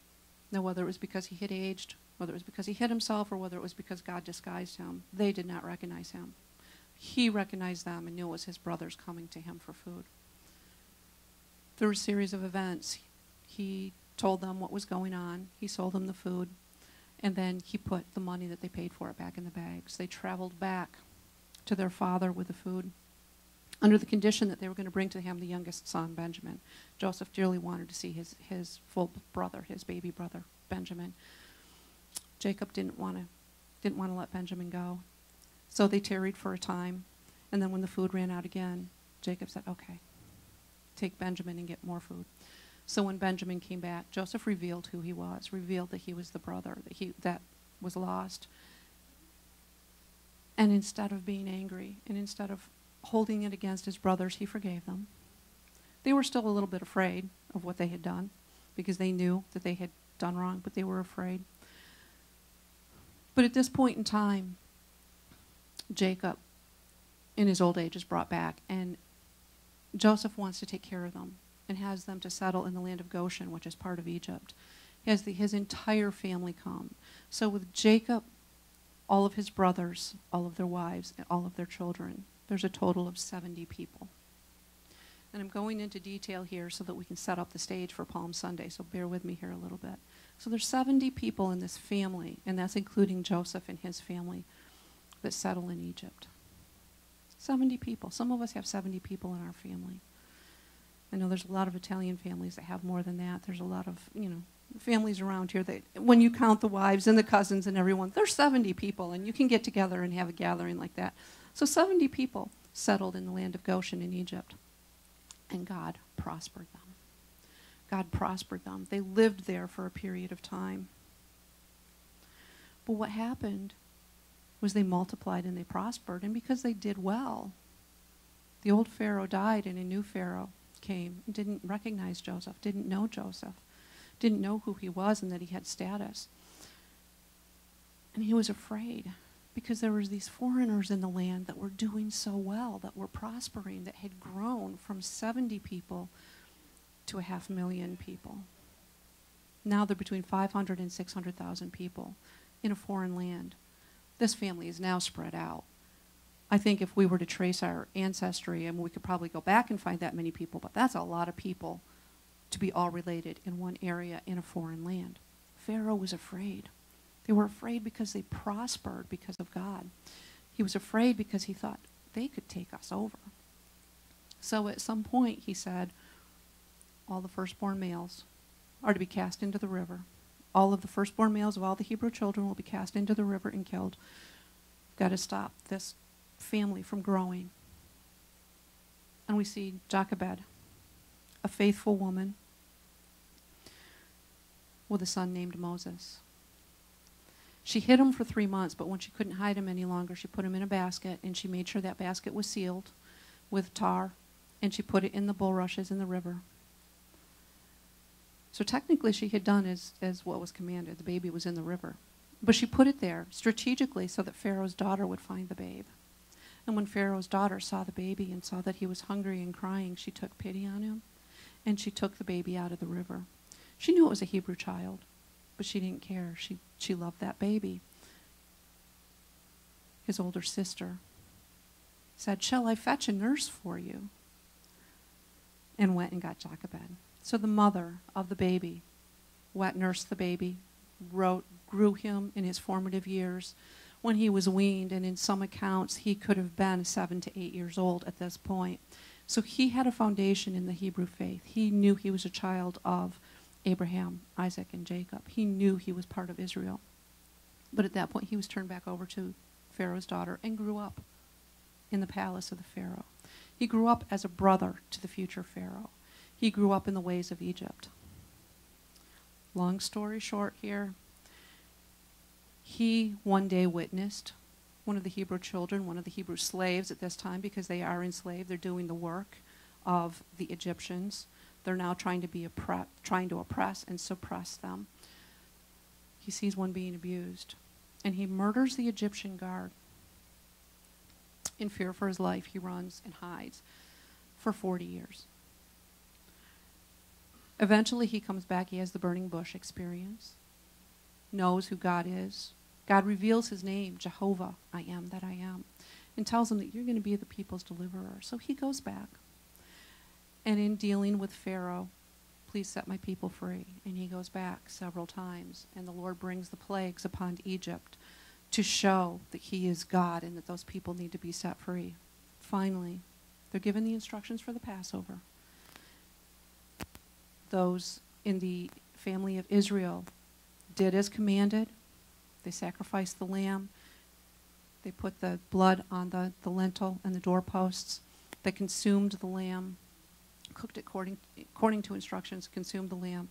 Now, whether it was because he had aged whether it was because he hid himself or whether it was because God disguised him, they did not recognize him. He recognized them and knew it was his brothers coming to him for food. Through a series of events, he told them what was going on. He sold them the food, and then he put the money that they paid for it back in the bags. They traveled back to their father with the food under the condition that they were going to bring to him the youngest son, Benjamin. Joseph dearly wanted to see his, his full brother, his baby brother, Benjamin. Jacob didn't want to didn't want to let Benjamin go. So they tarried for a time, and then when the food ran out again, Jacob said, "Okay, take Benjamin and get more food." So when Benjamin came back, Joseph revealed who he was, revealed that he was the brother that he that was lost. And instead of being angry and instead of holding it against his brothers, he forgave them. They were still a little bit afraid of what they had done because they knew that they had done wrong, but they were afraid. But at this point in time, Jacob, in his old age, is brought back, and Joseph wants to take care of them and has them to settle in the land of Goshen, which is part of Egypt. He has the, his entire family come. So with Jacob, all of his brothers, all of their wives, and all of their children, there's a total of 70 people. And I'm going into detail here so that we can set up the stage for Palm Sunday, so bear with me here a little bit. So there's 70 people in this family, and that's including Joseph and his family that settle in Egypt. 70 people. Some of us have 70 people in our family. I know there's a lot of Italian families that have more than that. There's a lot of, you know, families around here that when you count the wives and the cousins and everyone, there's 70 people and you can get together and have a gathering like that. So 70 people settled in the land of Goshen in Egypt. And God prospered them. God prospered them. They lived there for a period of time. But what happened was they multiplied and they prospered. And because they did well, the old Pharaoh died and a new Pharaoh came and didn't recognize Joseph, didn't know Joseph, didn't know who he was and that he had status. And he was afraid because there was these foreigners in the land that were doing so well, that were prospering, that had grown from 70 people to a half million people. Now they're between 500 and 600,000 people in a foreign land. This family is now spread out. I think if we were to trace our ancestry, and we could probably go back and find that many people, but that's a lot of people to be all related in one area in a foreign land. Pharaoh was afraid. They were afraid because they prospered because of God. He was afraid because he thought they could take us over. So at some point he said, all the firstborn males are to be cast into the river. All of the firstborn males of all the Hebrew children will be cast into the river and killed. Got to stop this family from growing. And we see Jochebed, a faithful woman with a son named Moses. She hid him for three months, but when she couldn't hide him any longer, she put him in a basket and she made sure that basket was sealed with tar and she put it in the bulrushes in the river. So technically, she had done as, as what was commanded. The baby was in the river. But she put it there strategically so that Pharaoh's daughter would find the babe. And when Pharaoh's daughter saw the baby and saw that he was hungry and crying, she took pity on him and she took the baby out of the river. She knew it was a Hebrew child, but she didn't care. She, she loved that baby. His older sister said, Shall I fetch a nurse for you? And went and got Jochebed. So the mother of the baby wet nursed the baby, wrote, grew him in his formative years when he was weaned, and in some accounts he could have been seven to eight years old at this point. So he had a foundation in the Hebrew faith. He knew he was a child of Abraham, Isaac, and Jacob. He knew he was part of Israel. But at that point, he was turned back over to Pharaoh's daughter and grew up in the palace of the Pharaoh. He grew up as a brother to the future Pharaoh. He grew up in the ways of Egypt. Long story short here, he one day witnessed one of the Hebrew children, one of the Hebrew slaves at this time, because they are enslaved, they're doing the work of the Egyptians. They're now trying to be oppre- trying to oppress and suppress them. He sees one being abused, and he murders the Egyptian guard. In fear for his life, he runs and hides for 40 years. Eventually, he comes back. He has the burning bush experience, knows who God is. God reveals his name, Jehovah, I am that I am, and tells him that you're going to be the people's deliverer. So he goes back. And in dealing with Pharaoh, please set my people free. And he goes back several times. And the Lord brings the plagues upon Egypt to show that he is God and that those people need to be set free. Finally, they're given the instructions for the Passover those in the family of Israel did as commanded. They sacrificed the lamb. They put the blood on the, the lintel and the doorposts. They consumed the lamb, cooked it according, according to instructions, consumed the lamb.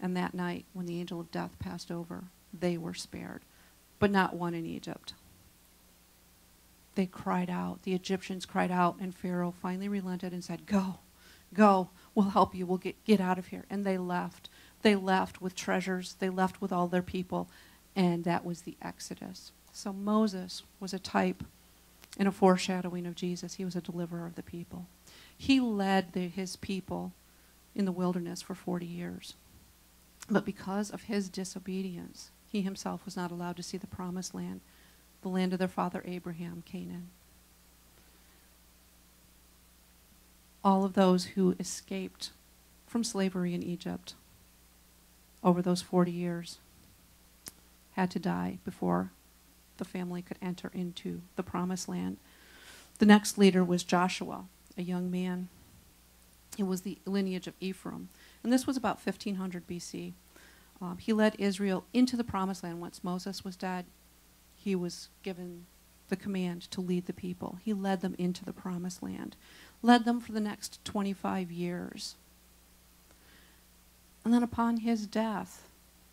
And that night, when the angel of death passed over, they were spared, but not one in Egypt. They cried out. The Egyptians cried out, and Pharaoh finally relented and said, Go, go, we'll help you. We'll get, get out of here. And they left. They left with treasures. They left with all their people. And that was the Exodus. So Moses was a type and a foreshadowing of Jesus. He was a deliverer of the people. He led the, his people in the wilderness for 40 years. But because of his disobedience, he himself was not allowed to see the promised land, the land of their father Abraham, Canaan. All of those who escaped from slavery in Egypt over those 40 years had to die before the family could enter into the promised land. The next leader was Joshua, a young man. It was the lineage of Ephraim. And this was about 1500 BC. Um, he led Israel into the promised land once Moses was dead. He was given the command to lead the people. He led them into the promised land, led them for the next 25 years. And then upon his death,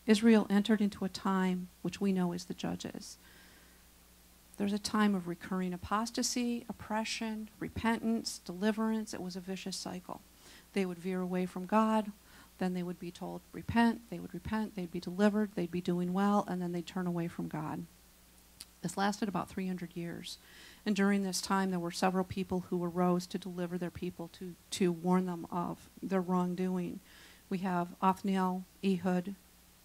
Israel entered into a time which we know as the Judges. There's a time of recurring apostasy, oppression, repentance, deliverance. It was a vicious cycle. They would veer away from God, then they would be told, repent, they would repent, they'd be delivered, they'd be doing well, and then they'd turn away from God. This lasted about 300 years. And during this time, there were several people who arose to deliver their people, to, to warn them of their wrongdoing. We have Othniel, Ehud,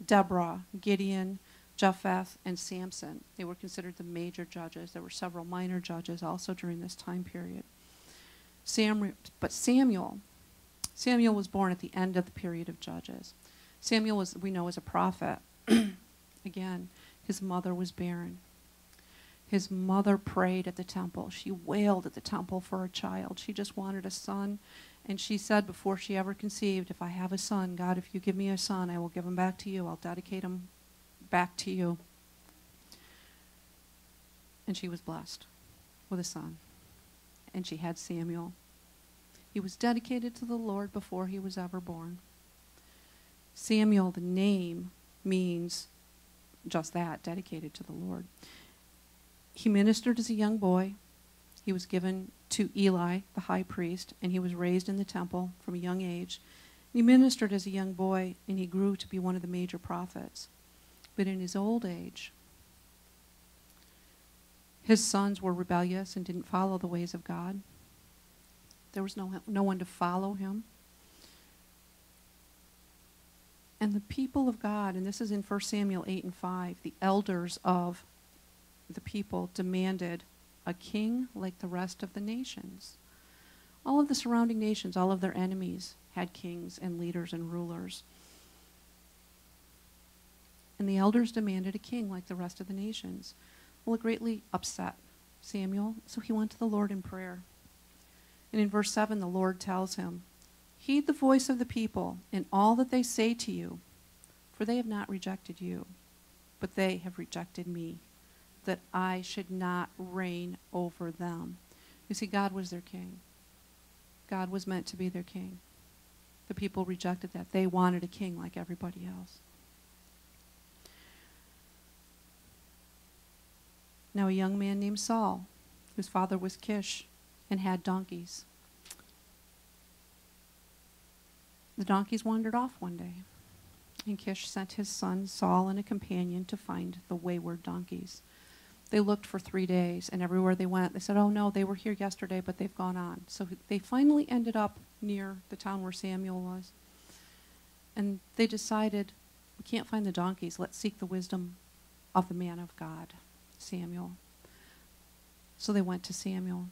Deborah, Gideon, Jephthah, and Samson. They were considered the major judges. There were several minor judges also during this time period. Sam, but Samuel, Samuel was born at the end of the period of judges. Samuel was, we know, as a prophet. Again, his mother was barren. His mother prayed at the temple. She wailed at the temple for a child. She just wanted a son. And she said before she ever conceived, If I have a son, God, if you give me a son, I will give him back to you. I'll dedicate him back to you. And she was blessed with a son. And she had Samuel. He was dedicated to the Lord before he was ever born. Samuel, the name, means just that dedicated to the Lord. He ministered as a young boy. He was given to Eli, the high priest, and he was raised in the temple from a young age. He ministered as a young boy, and he grew to be one of the major prophets. But in his old age, his sons were rebellious and didn't follow the ways of God. There was no, no one to follow him. And the people of God, and this is in 1 Samuel 8 and 5, the elders of the people demanded a king like the rest of the nations. All of the surrounding nations, all of their enemies, had kings and leaders and rulers. And the elders demanded a king like the rest of the nations. Well, it greatly upset Samuel, so he went to the Lord in prayer. And in verse 7, the Lord tells him, Heed the voice of the people in all that they say to you, for they have not rejected you, but they have rejected me that I should not reign over them. You see, God was their king. God was meant to be their king. The people rejected that. They wanted a king like everybody else. Now, a young man named Saul, whose father was Kish, and had donkeys. The donkeys wandered off one day, and Kish sent his son Saul and a companion to find the wayward donkeys. They looked for three days, and everywhere they went, they said, Oh no, they were here yesterday, but they've gone on. So they finally ended up near the town where Samuel was. And they decided, We can't find the donkeys. Let's seek the wisdom of the man of God, Samuel. So they went to Samuel.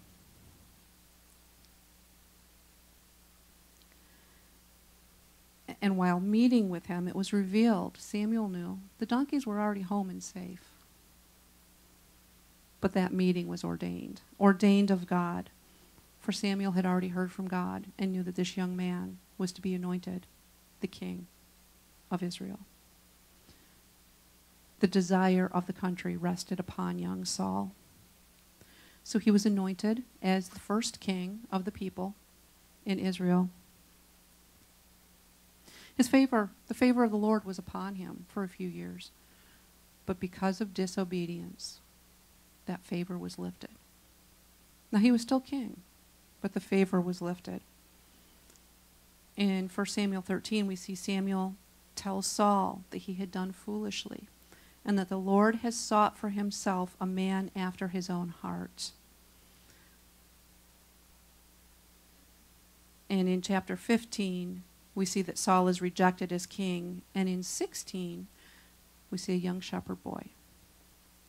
And while meeting with him, it was revealed, Samuel knew, the donkeys were already home and safe but that meeting was ordained, ordained of God. For Samuel had already heard from God and knew that this young man was to be anointed the king of Israel. The desire of the country rested upon young Saul. So he was anointed as the first king of the people in Israel. His favor, the favor of the Lord was upon him for a few years. But because of disobedience, that favor was lifted. Now, he was still king, but the favor was lifted. In 1 Samuel 13, we see Samuel tell Saul that he had done foolishly and that the Lord has sought for himself a man after his own heart. And in chapter 15, we see that Saul is rejected as king. And in 16, we see a young shepherd boy,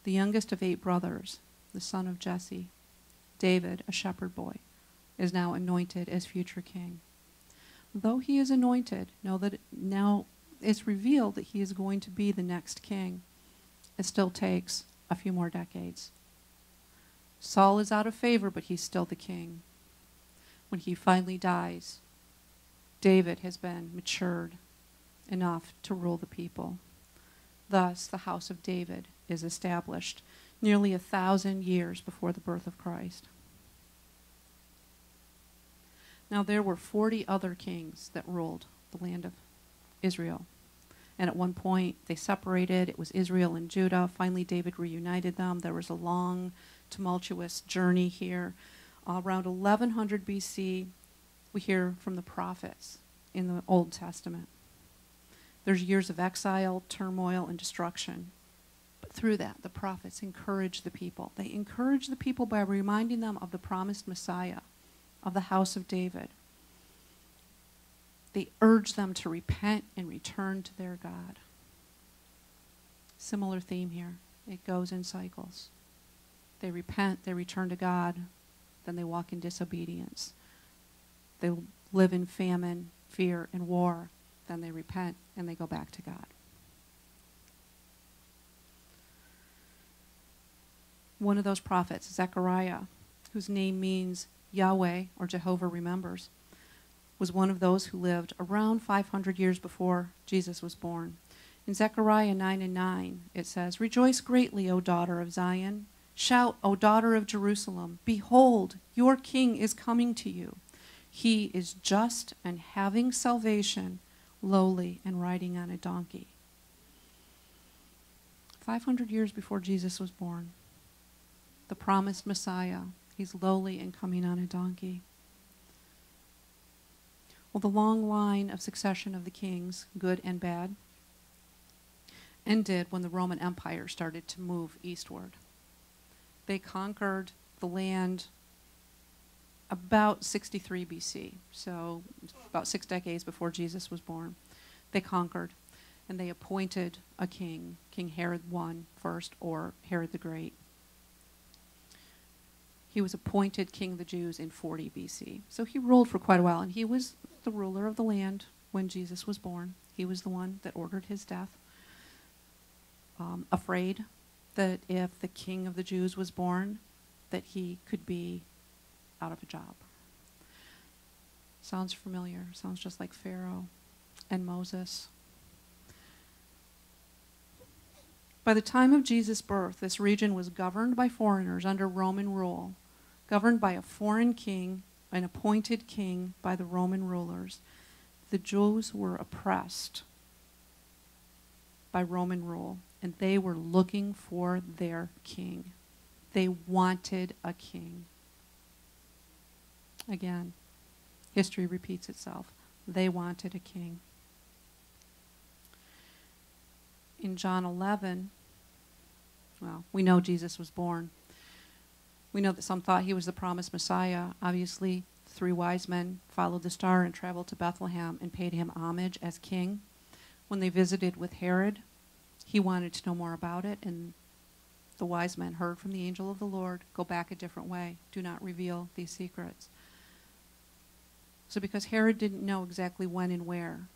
the youngest of eight brothers, the son of Jesse. David, a shepherd boy, is now anointed as future king. Though he is anointed, know that now it's revealed that he is going to be the next king. It still takes a few more decades. Saul is out of favor, but he's still the king. When he finally dies, David has been matured enough to rule the people. Thus, the house of David is established nearly a thousand years before the birth of Christ. Now, there were 40 other kings that ruled the land of Israel. And at one point, they separated. It was Israel and Judah. Finally, David reunited them. There was a long, tumultuous journey here. Uh, around 1100 BC, we hear from the prophets in the Old Testament. There's years of exile, turmoil, and destruction. But through that, the prophets encourage the people. They encourage the people by reminding them of the promised Messiah, of the house of David. They urge them to repent and return to their God. Similar theme here. It goes in cycles. They repent, they return to God, then they walk in disobedience. They live in famine, fear, and war. Then they repent and they go back to God. One of those prophets, Zechariah, whose name means Yahweh or Jehovah remembers, was one of those who lived around 500 years before Jesus was born. In Zechariah 9 and 9, it says, Rejoice greatly, O daughter of Zion. Shout, O daughter of Jerusalem. Behold, your king is coming to you. He is just and having salvation, lowly and riding on a donkey. 500 years before Jesus was born, the promised Messiah, he's lowly and coming on a donkey. Well, the long line of succession of the kings, good and bad, ended when the Roman Empire started to move eastward. They conquered the land about 63 BC, so about six decades before Jesus was born. They conquered and they appointed a king, King Herod I first, or Herod the Great. He was appointed king of the Jews in 40 BC. So he ruled for quite a while, and he was the ruler of the land when Jesus was born. He was the one that ordered his death. Um, afraid that if the king of the Jews was born, that he could be out of a job. Sounds familiar. Sounds just like Pharaoh and Moses. By the time of Jesus' birth, this region was governed by foreigners under Roman rule, governed by a foreign king, an appointed king by the Roman rulers. The Jews were oppressed by Roman rule, and they were looking for their king. They wanted a king. Again, history repeats itself. They wanted a king. In John 11, well, we know Jesus was born. We know that some thought he was the promised Messiah. Obviously, three wise men followed the star and traveled to Bethlehem and paid him homage as king. When they visited with Herod, he wanted to know more about it, and the wise men heard from the angel of the Lord, Go back a different way. Do not reveal these secrets. So, because Herod didn't know exactly when and where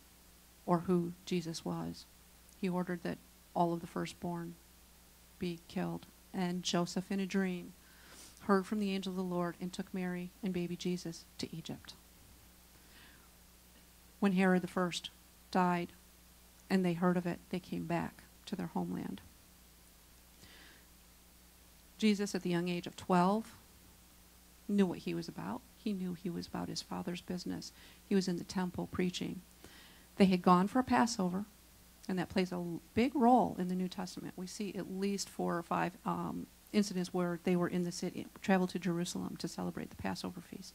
or who Jesus was, he ordered that all of the firstborn be killed. And Joseph, in a dream, heard from the angel of the Lord and took Mary and baby Jesus to Egypt. When Herod the first died and they heard of it, they came back to their homeland. Jesus, at the young age of 12, knew what he was about. He knew he was about his father's business. He was in the temple preaching. They had gone for a Passover, and that plays a big role in the New Testament. We see at least four or five um, incidents where they were in the city, traveled to Jerusalem to celebrate the Passover feast.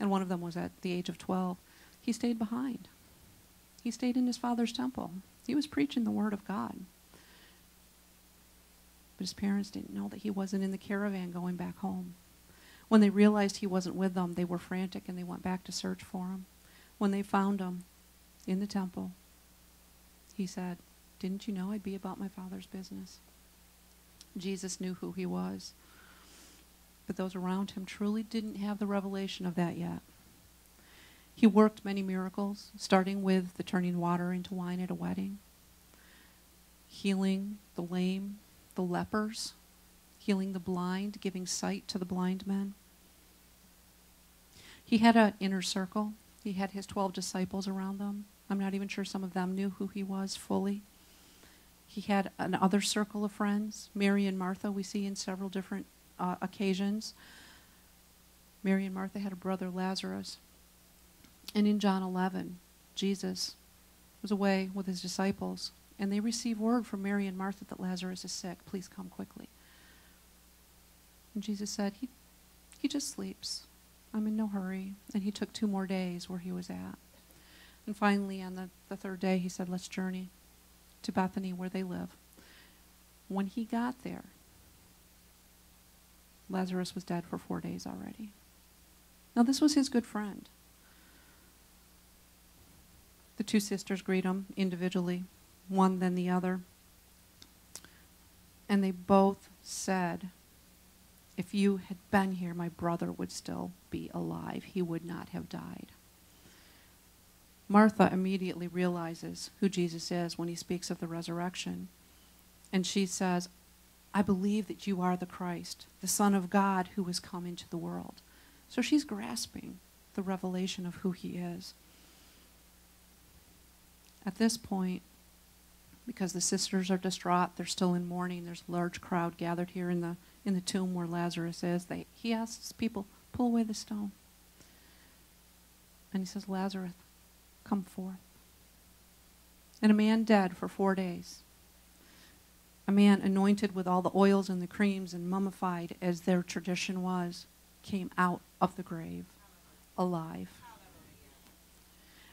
And one of them was at the age of 12. He stayed behind. He stayed in his father's temple. He was preaching the word of God. But his parents didn't know that he wasn't in the caravan going back home. When they realized he wasn't with them, they were frantic and they went back to search for him. When they found him, in the temple, he said, Didn't you know I'd be about my Father's business? Jesus knew who he was. But those around him truly didn't have the revelation of that yet. He worked many miracles, starting with the turning water into wine at a wedding, healing the lame, the lepers, healing the blind, giving sight to the blind men. He had an inner circle. He had his 12 disciples around them. I'm not even sure some of them knew who he was fully. He had another circle of friends, Mary and Martha, we see in several different uh, occasions. Mary and Martha had a brother, Lazarus. And in John 11, Jesus was away with his disciples, and they receive word from Mary and Martha that Lazarus is sick. Please come quickly. And Jesus said, He, he just sleeps. I'm in no hurry. And he took two more days where he was at. And finally, on the, the third day, he said, Let's journey to Bethany where they live. When he got there, Lazarus was dead for four days already. Now, this was his good friend. The two sisters greet him individually, one then the other. And they both said, If you had been here, my brother would still be alive. He would not have died. Martha immediately realizes who Jesus is when he speaks of the resurrection. And she says, I believe that you are the Christ, the Son of God who has come into the world. So she's grasping the revelation of who he is. At this point, because the sisters are distraught, they're still in mourning, there's a large crowd gathered here in the, in the tomb where Lazarus is. They, he asks people, pull away the stone. And he says, Lazarus, come forth. And a man dead for four days. A man anointed with all the oils and the creams and mummified as their tradition was, came out of the grave alive.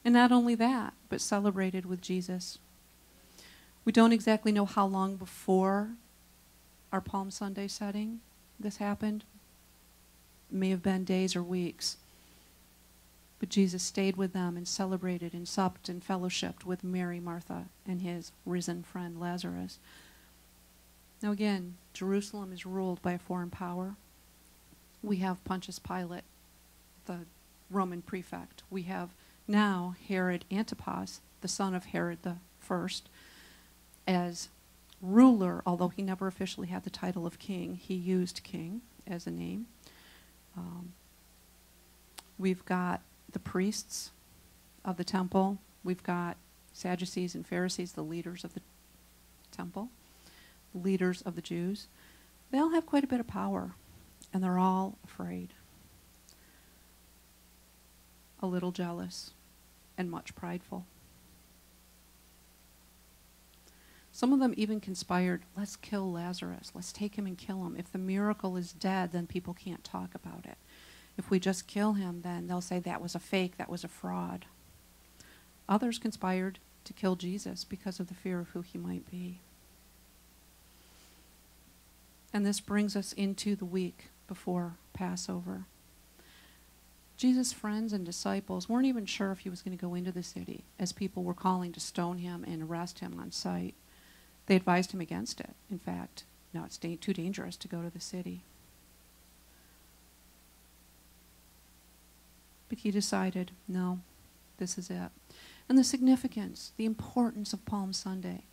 And not only that, but celebrated with Jesus. We don't exactly know how long before our Palm Sunday setting this happened. It may have been days or weeks. But Jesus stayed with them and celebrated and supped and fellowshipped with Mary, Martha, and his risen friend Lazarus. Now, again, Jerusalem is ruled by a foreign power. We have Pontius Pilate, the Roman prefect. We have now Herod Antipas, the son of Herod the First, as ruler, although he never officially had the title of king. He used king as a name. Um, we've got the priests of the temple. We've got Sadducees and Pharisees, the leaders of the temple, leaders of the Jews. They all have quite a bit of power, and they're all afraid, a little jealous, and much prideful. Some of them even conspired, let's kill Lazarus. Let's take him and kill him. If the miracle is dead, then people can't talk about it. If we just kill him, then they'll say that was a fake, that was a fraud. Others conspired to kill Jesus because of the fear of who he might be. And this brings us into the week before Passover. Jesus' friends and disciples weren't even sure if he was going to go into the city, as people were calling to stone him and arrest him on sight. They advised him against it. In fact, no, it's da- too dangerous to go to the city. He decided, no, this is it. And the significance, the importance of Palm Sunday,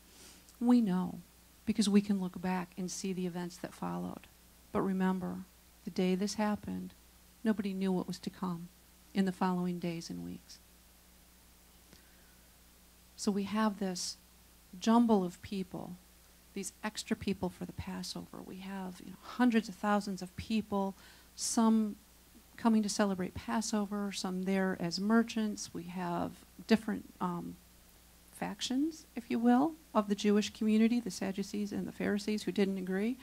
we know because we can look back and see the events that followed. But remember, the day this happened, nobody knew what was to come in the following days and weeks. So we have this jumble of people, these extra people for the Passover. We have you know, hundreds of thousands of people, some coming to celebrate Passover, some there as merchants. We have different um, factions, if you will, of the Jewish community, the Sadducees and the Pharisees who didn't agree,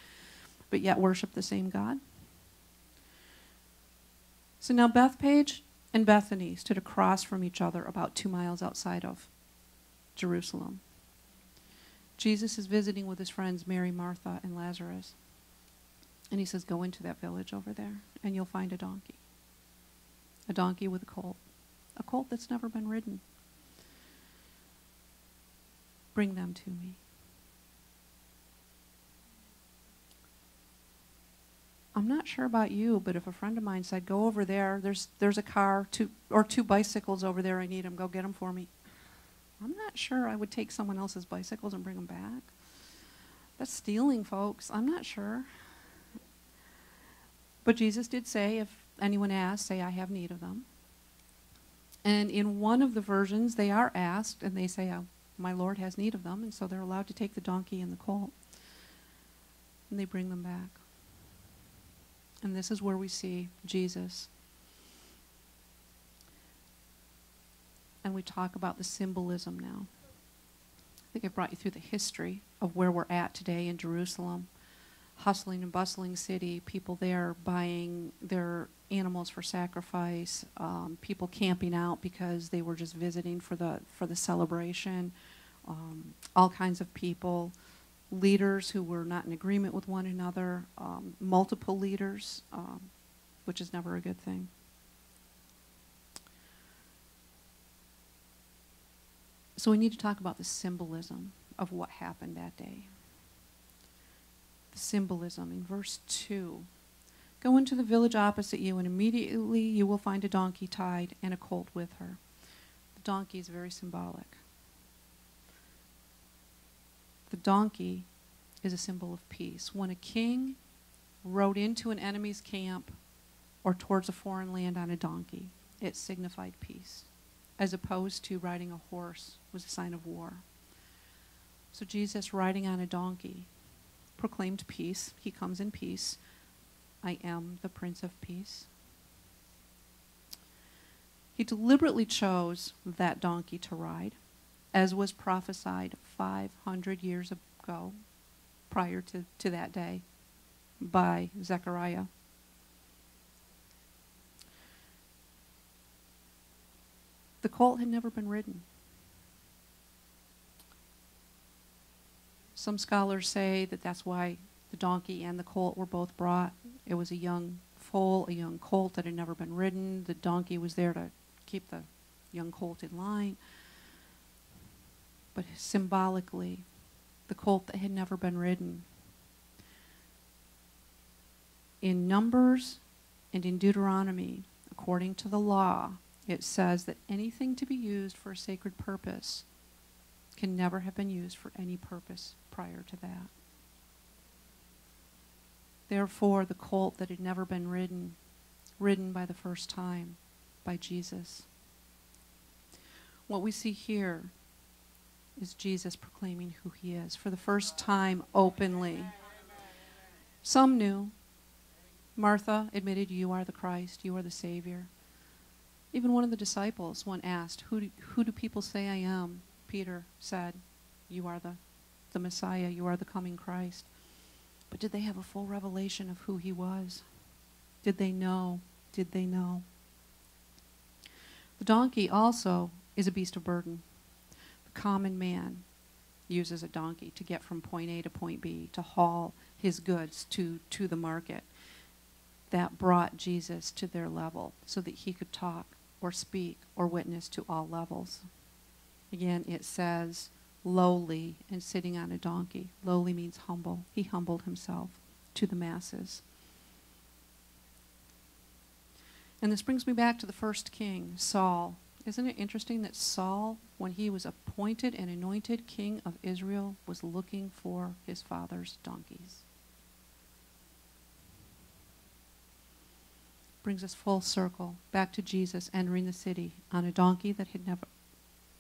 but yet worship the same God. So now Bethphage and Bethany stood across from each other about two miles outside of Jerusalem. Jesus is visiting with his friends Mary, Martha, and Lazarus. And he says, Go into that village over there, and you'll find a donkey. A donkey with a colt. A colt that's never been ridden. Bring them to me. I'm not sure about you, but if a friend of mine said, "Go over there. There's there's a car, two or two bicycles over there. I need them. Go get them for me." I'm not sure I would take someone else's bicycles and bring them back. That's stealing, folks. I'm not sure. But Jesus did say, if anyone asks, say, I have need of them. And in one of the versions, they are asked, and they say, oh, My Lord has need of them. And so they're allowed to take the donkey and the colt. And they bring them back. And this is where we see Jesus. And we talk about the symbolism now. I think I brought you through the history of where we're at today in Jerusalem. Hustling and bustling city, people there buying their animals for sacrifice, um, people camping out because they were just visiting for the for the celebration, um, all kinds of people, leaders who were not in agreement with one another, um, multiple leaders, um, which is never a good thing. So we need to talk about the symbolism of what happened that day. Symbolism in verse 2. Go into the village opposite you, and immediately you will find a donkey tied and a colt with her. The donkey is very symbolic. The donkey is a symbol of peace. When a king rode into an enemy's camp or towards a foreign land on a donkey, it signified peace as opposed to riding a horse was a sign of war. So Jesus, riding on a donkey, proclaimed peace. He comes in peace. I am the Prince of Peace. He deliberately chose that donkey to ride, as was prophesied 500 years ago, prior to, to that day, by Zechariah. The colt had never been ridden. Some scholars say that that's why the donkey and the colt were both brought. It was a young foal, a young colt that had never been ridden. The donkey was there to keep the young colt in line. But symbolically, the colt that had never been ridden. In Numbers and in Deuteronomy, according to the law, it says that anything to be used for a sacred purpose can never have been used for any purpose prior to that. Therefore, the colt that had never been ridden, ridden by the first time by Jesus. What we see here is Jesus proclaiming who he is for the first time openly. Some knew. Martha admitted, You are the Christ, you are the Savior. Even one of the disciples, when asked, Who do, who do people say I am? Peter said, You are the, the Messiah, you are the coming Christ. But did they have a full revelation of who he was? Did they know? Did they know? The donkey also is a beast of burden. The common man uses a donkey to get from point A to point B, to haul his goods to, to the market. That brought Jesus to their level so that he could talk or speak or witness to all levels. Again, it says lowly and sitting on a donkey. Lowly means humble. He humbled himself to the masses. And this brings me back to the first king, Saul. Isn't it interesting that Saul, when he was appointed and anointed king of Israel, was looking for his father's donkeys? brings us full circle back to Jesus entering the city on a donkey that had never,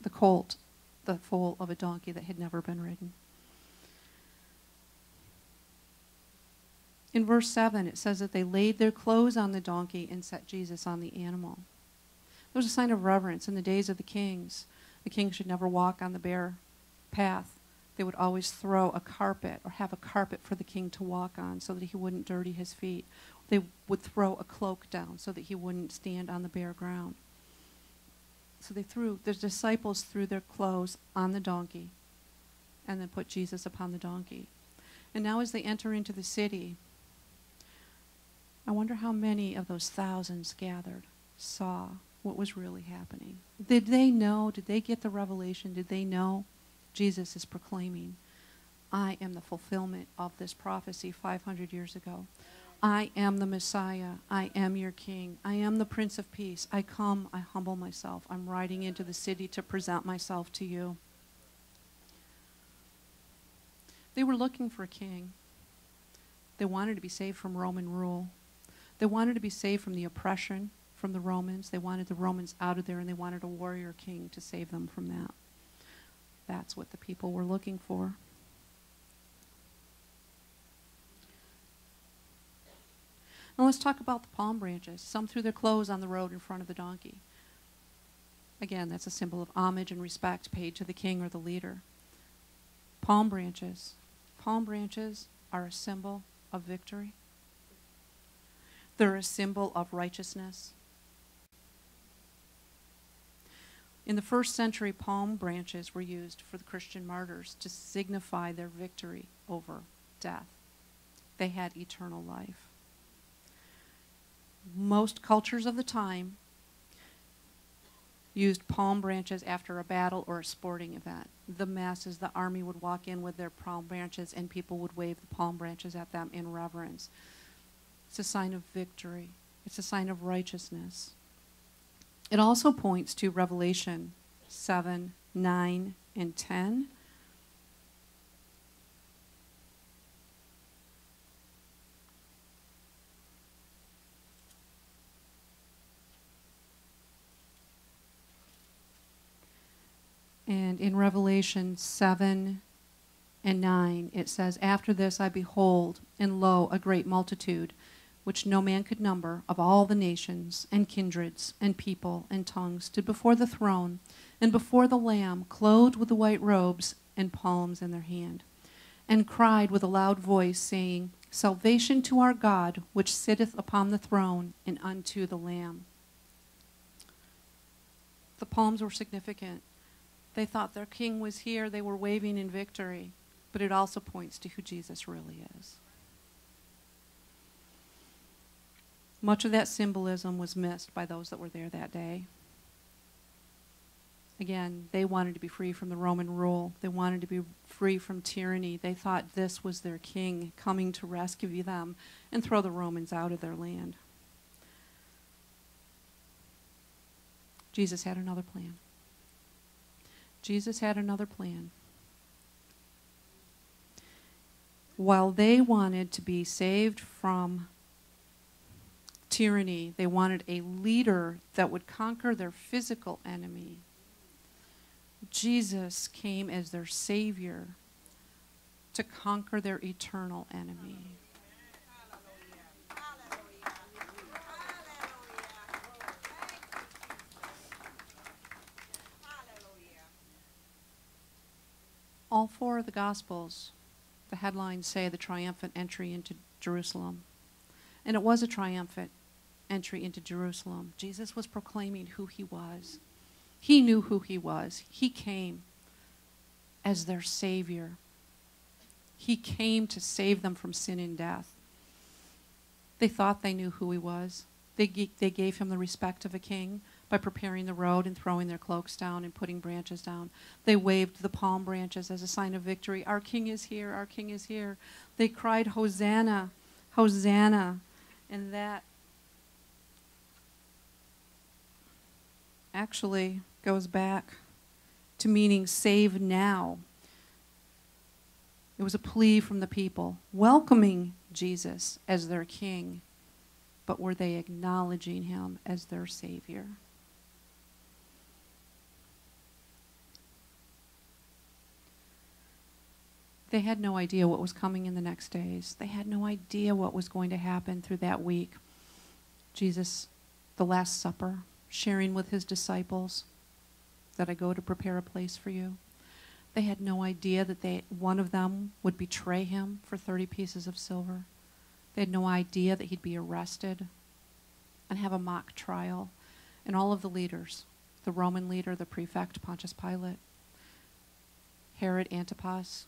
the colt, the foal of a donkey that had never been ridden. In verse 7, it says that they laid their clothes on the donkey and set Jesus on the animal. There was a sign of reverence in the days of the kings. The king should never walk on the bare path. They would always throw a carpet or have a carpet for the king to walk on so that he wouldn't dirty his feet they would throw a cloak down so that he wouldn't stand on the bare ground. So they threw, the disciples threw their clothes on the donkey and then put Jesus upon the donkey. And now, as they enter into the city, I wonder how many of those thousands gathered saw what was really happening. Did they know? Did they get the revelation? Did they know Jesus is proclaiming, I am the fulfillment of this prophecy 500 years ago. I am the Messiah. I am your King. I am the Prince of Peace. I come, I humble myself. I'm riding into the city to present myself to you. They were looking for a king. They wanted to be saved from Roman rule. They wanted to be saved from the oppression from the Romans. They wanted the Romans out of there, and they wanted a warrior king to save them from that. That's what the people were looking for. Now let's talk about the palm branches. Some threw their clothes on the road in front of the donkey. Again, that's a symbol of homage and respect paid to the king or the leader. Palm branches. Palm branches are a symbol of victory. They're a symbol of righteousness. In the first century, palm branches were used for the Christian martyrs to signify their victory over death. They had eternal life most cultures of the time used palm branches after a battle or a sporting event. The masses, the army would walk in with their palm branches and people would wave the palm branches at them in reverence. It's a sign of victory. It's a sign of righteousness. It also points to Revelation 7, 9, and 10 In Revelation 7 and 9, it says, After this I behold, and lo, a great multitude, which no man could number, of all the nations, and kindreds, and people, and tongues, stood before the throne, and before the Lamb, clothed with the white robes, and palms in their hand, and cried with a loud voice, saying, Salvation to our God, which sitteth upon the throne, and unto the Lamb. The palms were significant they thought their king was here, they were waving in victory. But it also points to who Jesus really is. Much of that symbolism was missed by those that were there that day. Again, they wanted to be free from the Roman rule. They wanted to be free from tyranny. They thought this was their king coming to rescue them and throw the Romans out of their land. Jesus had another plan. Jesus had another plan. While they wanted to be saved from tyranny, they wanted a leader that would conquer their physical enemy. Jesus came as their Savior to conquer their eternal enemy. All four of the Gospels, the headlines say the triumphant entry into Jerusalem. And it was a triumphant entry into Jerusalem. Jesus was proclaiming who he was. He knew who he was. He came as their Savior. He came to save them from sin and death. They thought they knew who he was. They, they gave him the respect of a king by preparing the road and throwing their cloaks down and putting branches down. They waved the palm branches as a sign of victory. Our king is here, our king is here. They cried, Hosanna, Hosanna. And that actually goes back to meaning save now. It was a plea from the people, welcoming Jesus as their king, but were they acknowledging him as their Savior? They had no idea what was coming in the next days. They had no idea what was going to happen through that week. Jesus, the Last Supper, sharing with his disciples that I go to prepare a place for you. They had no idea that they, one of them would betray him for 30 pieces of silver. They had no idea that he'd be arrested and have a mock trial. And all of the leaders, the Roman leader, the prefect, Pontius Pilate, Herod Antipas,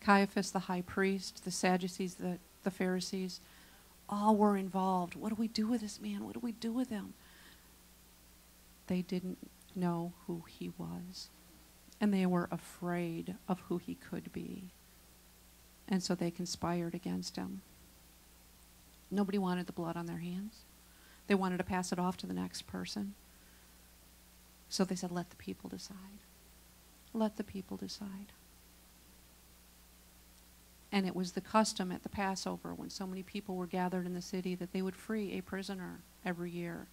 Caiaphas, the high priest, the Sadducees, the, the Pharisees, all were involved. What do we do with this man? What do we do with him? They didn't know who he was. and they were afraid of who he could be. And so they conspired against him. Nobody wanted the blood on their hands. They wanted to pass it off to the next person. So they said, let the people decide. Let the people decide. And it was the custom at the Passover when so many people were gathered in the city that they would free a prisoner every year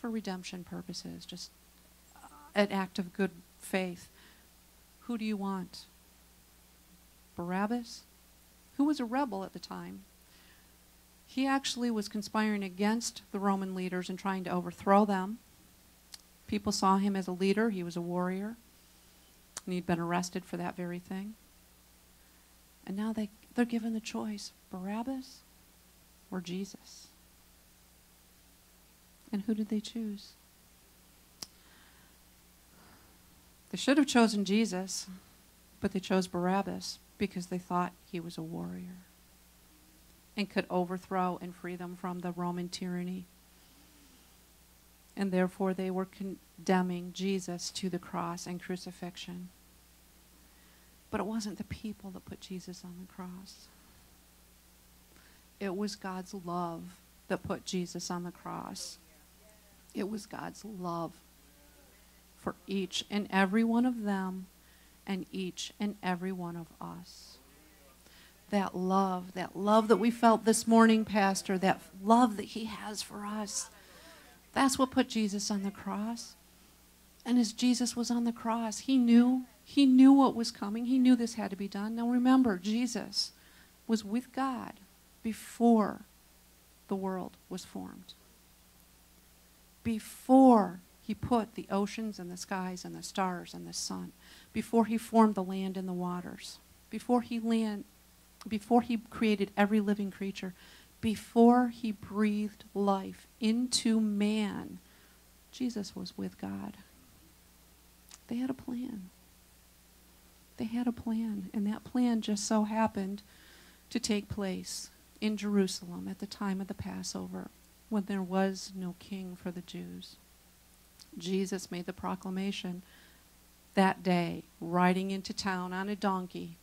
for redemption purposes, just an act of good faith. Who do you want? Barabbas, who was a rebel at the time. He actually was conspiring against the Roman leaders and trying to overthrow them. People saw him as a leader, he was a warrior, and he'd been arrested for that very thing. And now they, they're given the choice Barabbas or Jesus. And who did they choose? They should have chosen Jesus, but they chose Barabbas because they thought he was a warrior and could overthrow and free them from the Roman tyranny. And therefore, they were condemning Jesus to the cross and crucifixion. But it wasn't the people that put Jesus on the cross. It was God's love that put Jesus on the cross. It was God's love for each and every one of them and each and every one of us. That love, that love that we felt this morning, Pastor, that love that He has for us. That's what put Jesus on the cross. And as Jesus was on the cross, He knew he knew what was coming. He knew this had to be done. Now remember, Jesus was with God before the world was formed. Before he put the oceans and the skies and the stars and the sun. Before he formed the land and the waters. Before he land, before he created every living creature. Before he breathed life into man, Jesus was with God. They had a plan. They had a plan, and that plan just so happened to take place in Jerusalem at the time of the Passover when there was no king for the Jews. Jesus made the proclamation that day, riding into town on a donkey,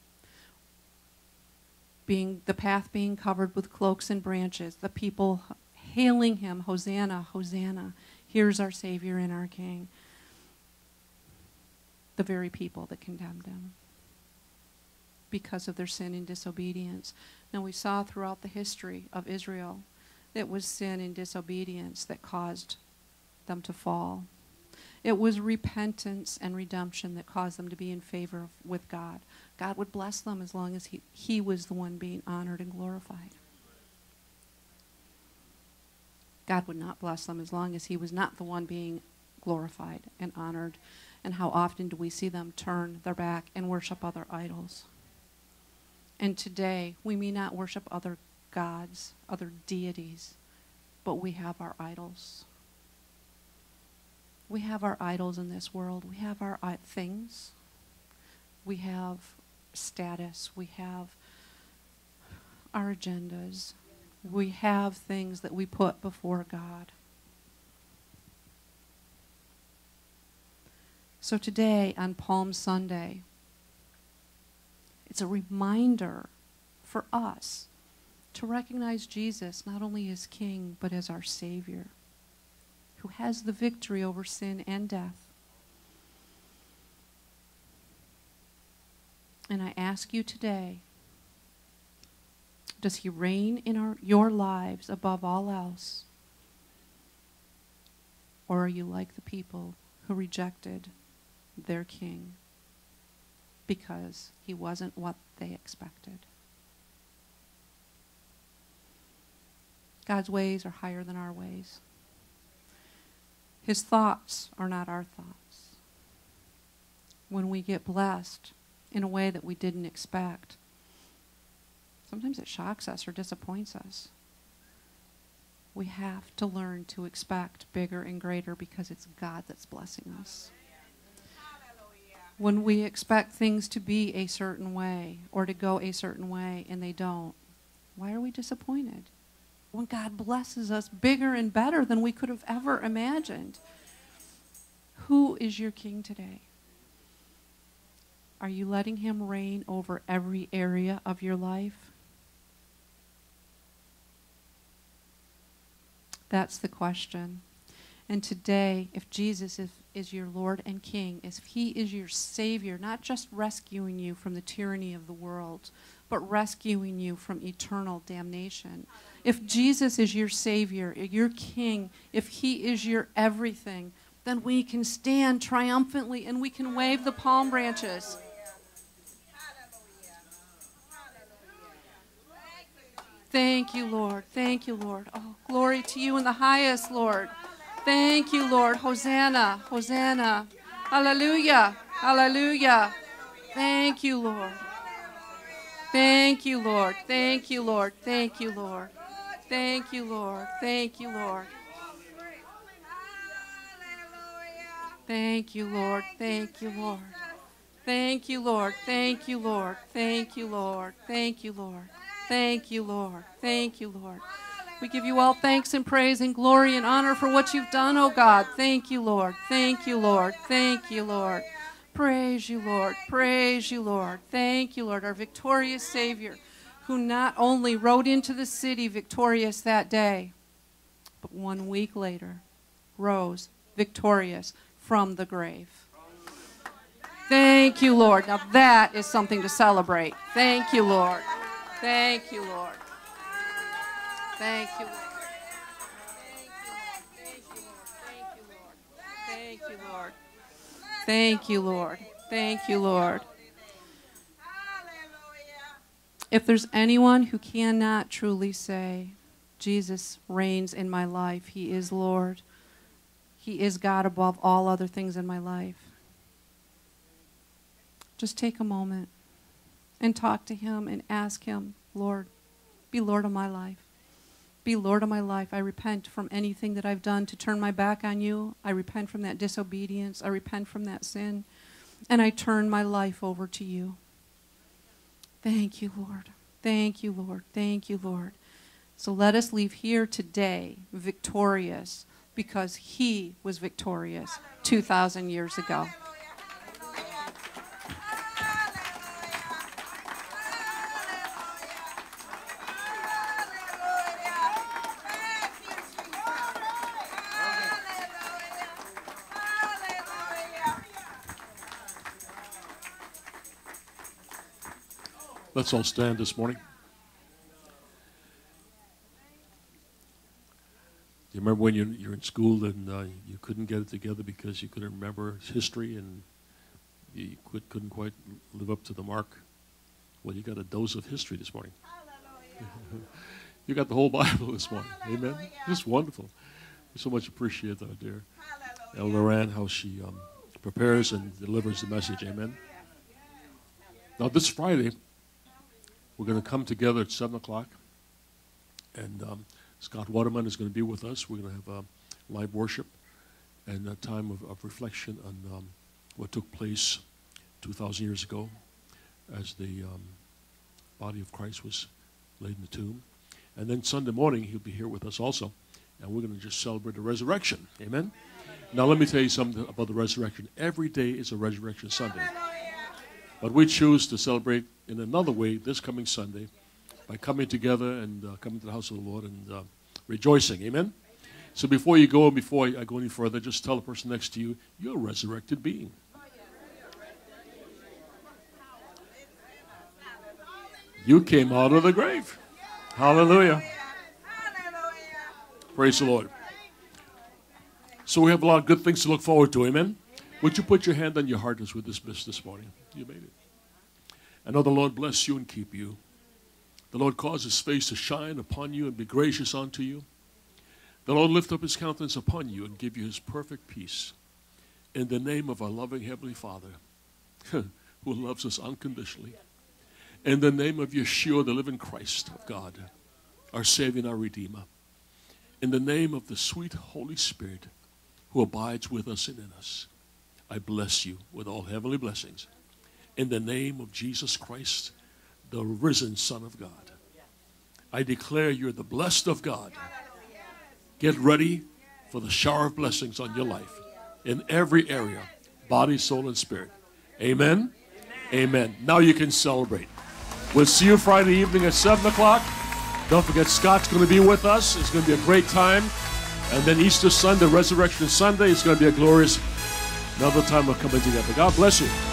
being the path being covered with cloaks and branches, the people hailing him, Hosanna, Hosanna, here's our Savior and our King. The very people that condemned him because of their sin and disobedience. Now, we saw throughout the history of Israel it was sin and disobedience that caused them to fall. It was repentance and redemption that caused them to be in favor of, with God. God would bless them as long as he, he was the one being honored and glorified. God would not bless them as long as He was not the one being glorified and honored. And how often do we see them turn their back and worship other idols? And today, we may not worship other gods, other deities, but we have our idols. We have our idols in this world. We have our uh, things. We have status. We have our agendas. We have things that we put before God. So today, on Palm Sunday, it's a reminder for us to recognize Jesus not only as King, but as our Savior, who has the victory over sin and death. And I ask you today does He reign in our, your lives above all else? Or are you like the people who rejected their King? because he wasn't what they expected. God's ways are higher than our ways. His thoughts are not our thoughts. When we get blessed in a way that we didn't expect, sometimes it shocks us or disappoints us. We have to learn to expect bigger and greater because it's God that's blessing us when we expect things to be a certain way or to go a certain way and they don't, why are we disappointed? When God blesses us bigger and better than we could have ever imagined. Who is your king today? Are you letting Him reign over every area of your life? That's the question. And today, if Jesus is, is your Lord and King, if He is your Savior, not just rescuing you from the tyranny of the world, but rescuing you from eternal damnation. If Jesus is your Savior, your King, if He is your everything, then we can stand triumphantly and we can wave the palm branches. Thank you, Lord. Thank you, Lord. Oh, glory to you in the highest, Lord. Thank you, Lord. Hosanna. Hosanna. Hallelujah. Hallelujah. Thank you, Lord. Thank you, Lord. Thank you, Lord. Thank you, Lord. Thank you, Lord. Thank you, Lord. Thank you, Lord. Thank you, Lord. Thank you, Lord. Thank you, Lord. Thank you, Lord. Thank you, Lord. Thank you, Lord. Thank you, Lord. We give you all thanks and praise and glory and honor for what you've done, oh God. Thank you, Lord. Thank you, Lord. Thank you, Lord. Praise you, Lord. Praise you, Lord. Thank you, Lord, our victorious Savior, who not only rode into the city victorious that day, but one week later rose victorious from the grave. Thank you, Lord. Now that is something to celebrate. Thank you, Lord. Thank you, Lord. Thank you, Lord. Thank you, Lord. Thank you, Lord. Thank you, Lord. If there's anyone who cannot truly say, Jesus reigns in my life, He is Lord, He is God above all other things in my life, just take a moment and talk to Him and ask Him, Lord, be Lord of my life. Be Lord of my life. I repent from anything that I've done to turn my back on you. I repent from that disobedience. I repent from that sin. And I turn my life over to you. Thank you, Lord. Thank you, Lord. Thank you, Lord. So let us leave here today victorious because He was victorious 2,000 years ago. Let's all stand this morning. Do you remember when you, you're in school and uh, you couldn't get it together because you couldn't remember history and you could, couldn't quite live up to the mark? Well, you got a dose of history this morning. you got the whole Bible this morning. Amen. Just wonderful. We so much appreciate that, dear. Elder Ann, how she um, prepares and delivers the message. Amen. Now, this Friday, we're going to come together at 7 o'clock, and um, Scott Waterman is going to be with us. We're going to have uh, live worship and a time of, of reflection on um, what took place 2,000 years ago as the um, body of Christ was laid in the tomb. And then Sunday morning, he'll be here with us also, and we're going to just celebrate the resurrection. Amen? Now, let me tell you something about the resurrection. Every day is a resurrection Sunday. But we choose to celebrate in another way this coming Sunday by coming together and uh, coming to the house of the Lord and uh, rejoicing. Amen? So before you go before I go any further, just tell the person next to you, you're a resurrected being. You came out of the grave. Hallelujah. Praise the Lord. So we have a lot of good things to look forward to. Amen? Would you put your hand on your heart as we dismiss this morning? You made it. I know the Lord bless you and keep you. The Lord cause his face to shine upon you and be gracious unto you. The Lord lift up his countenance upon you and give you his perfect peace. In the name of our loving Heavenly Father, who loves us unconditionally. In the name of Yeshua, the living Christ of God, our Savior and our Redeemer. In the name of the sweet Holy Spirit who abides with us and in us, I bless you with all heavenly blessings in the name of Jesus Christ, the risen Son of God. I declare you're the blessed of God. Get ready for the shower of blessings on your life in every area body, soul, and spirit. Amen. Amen. Now you can celebrate. We'll see you Friday evening at 7 o'clock. Don't forget, Scott's going to be with us. It's going to be a great time. And then Easter Sunday, Resurrection Sunday, is going to be a glorious another time of coming together. God bless you.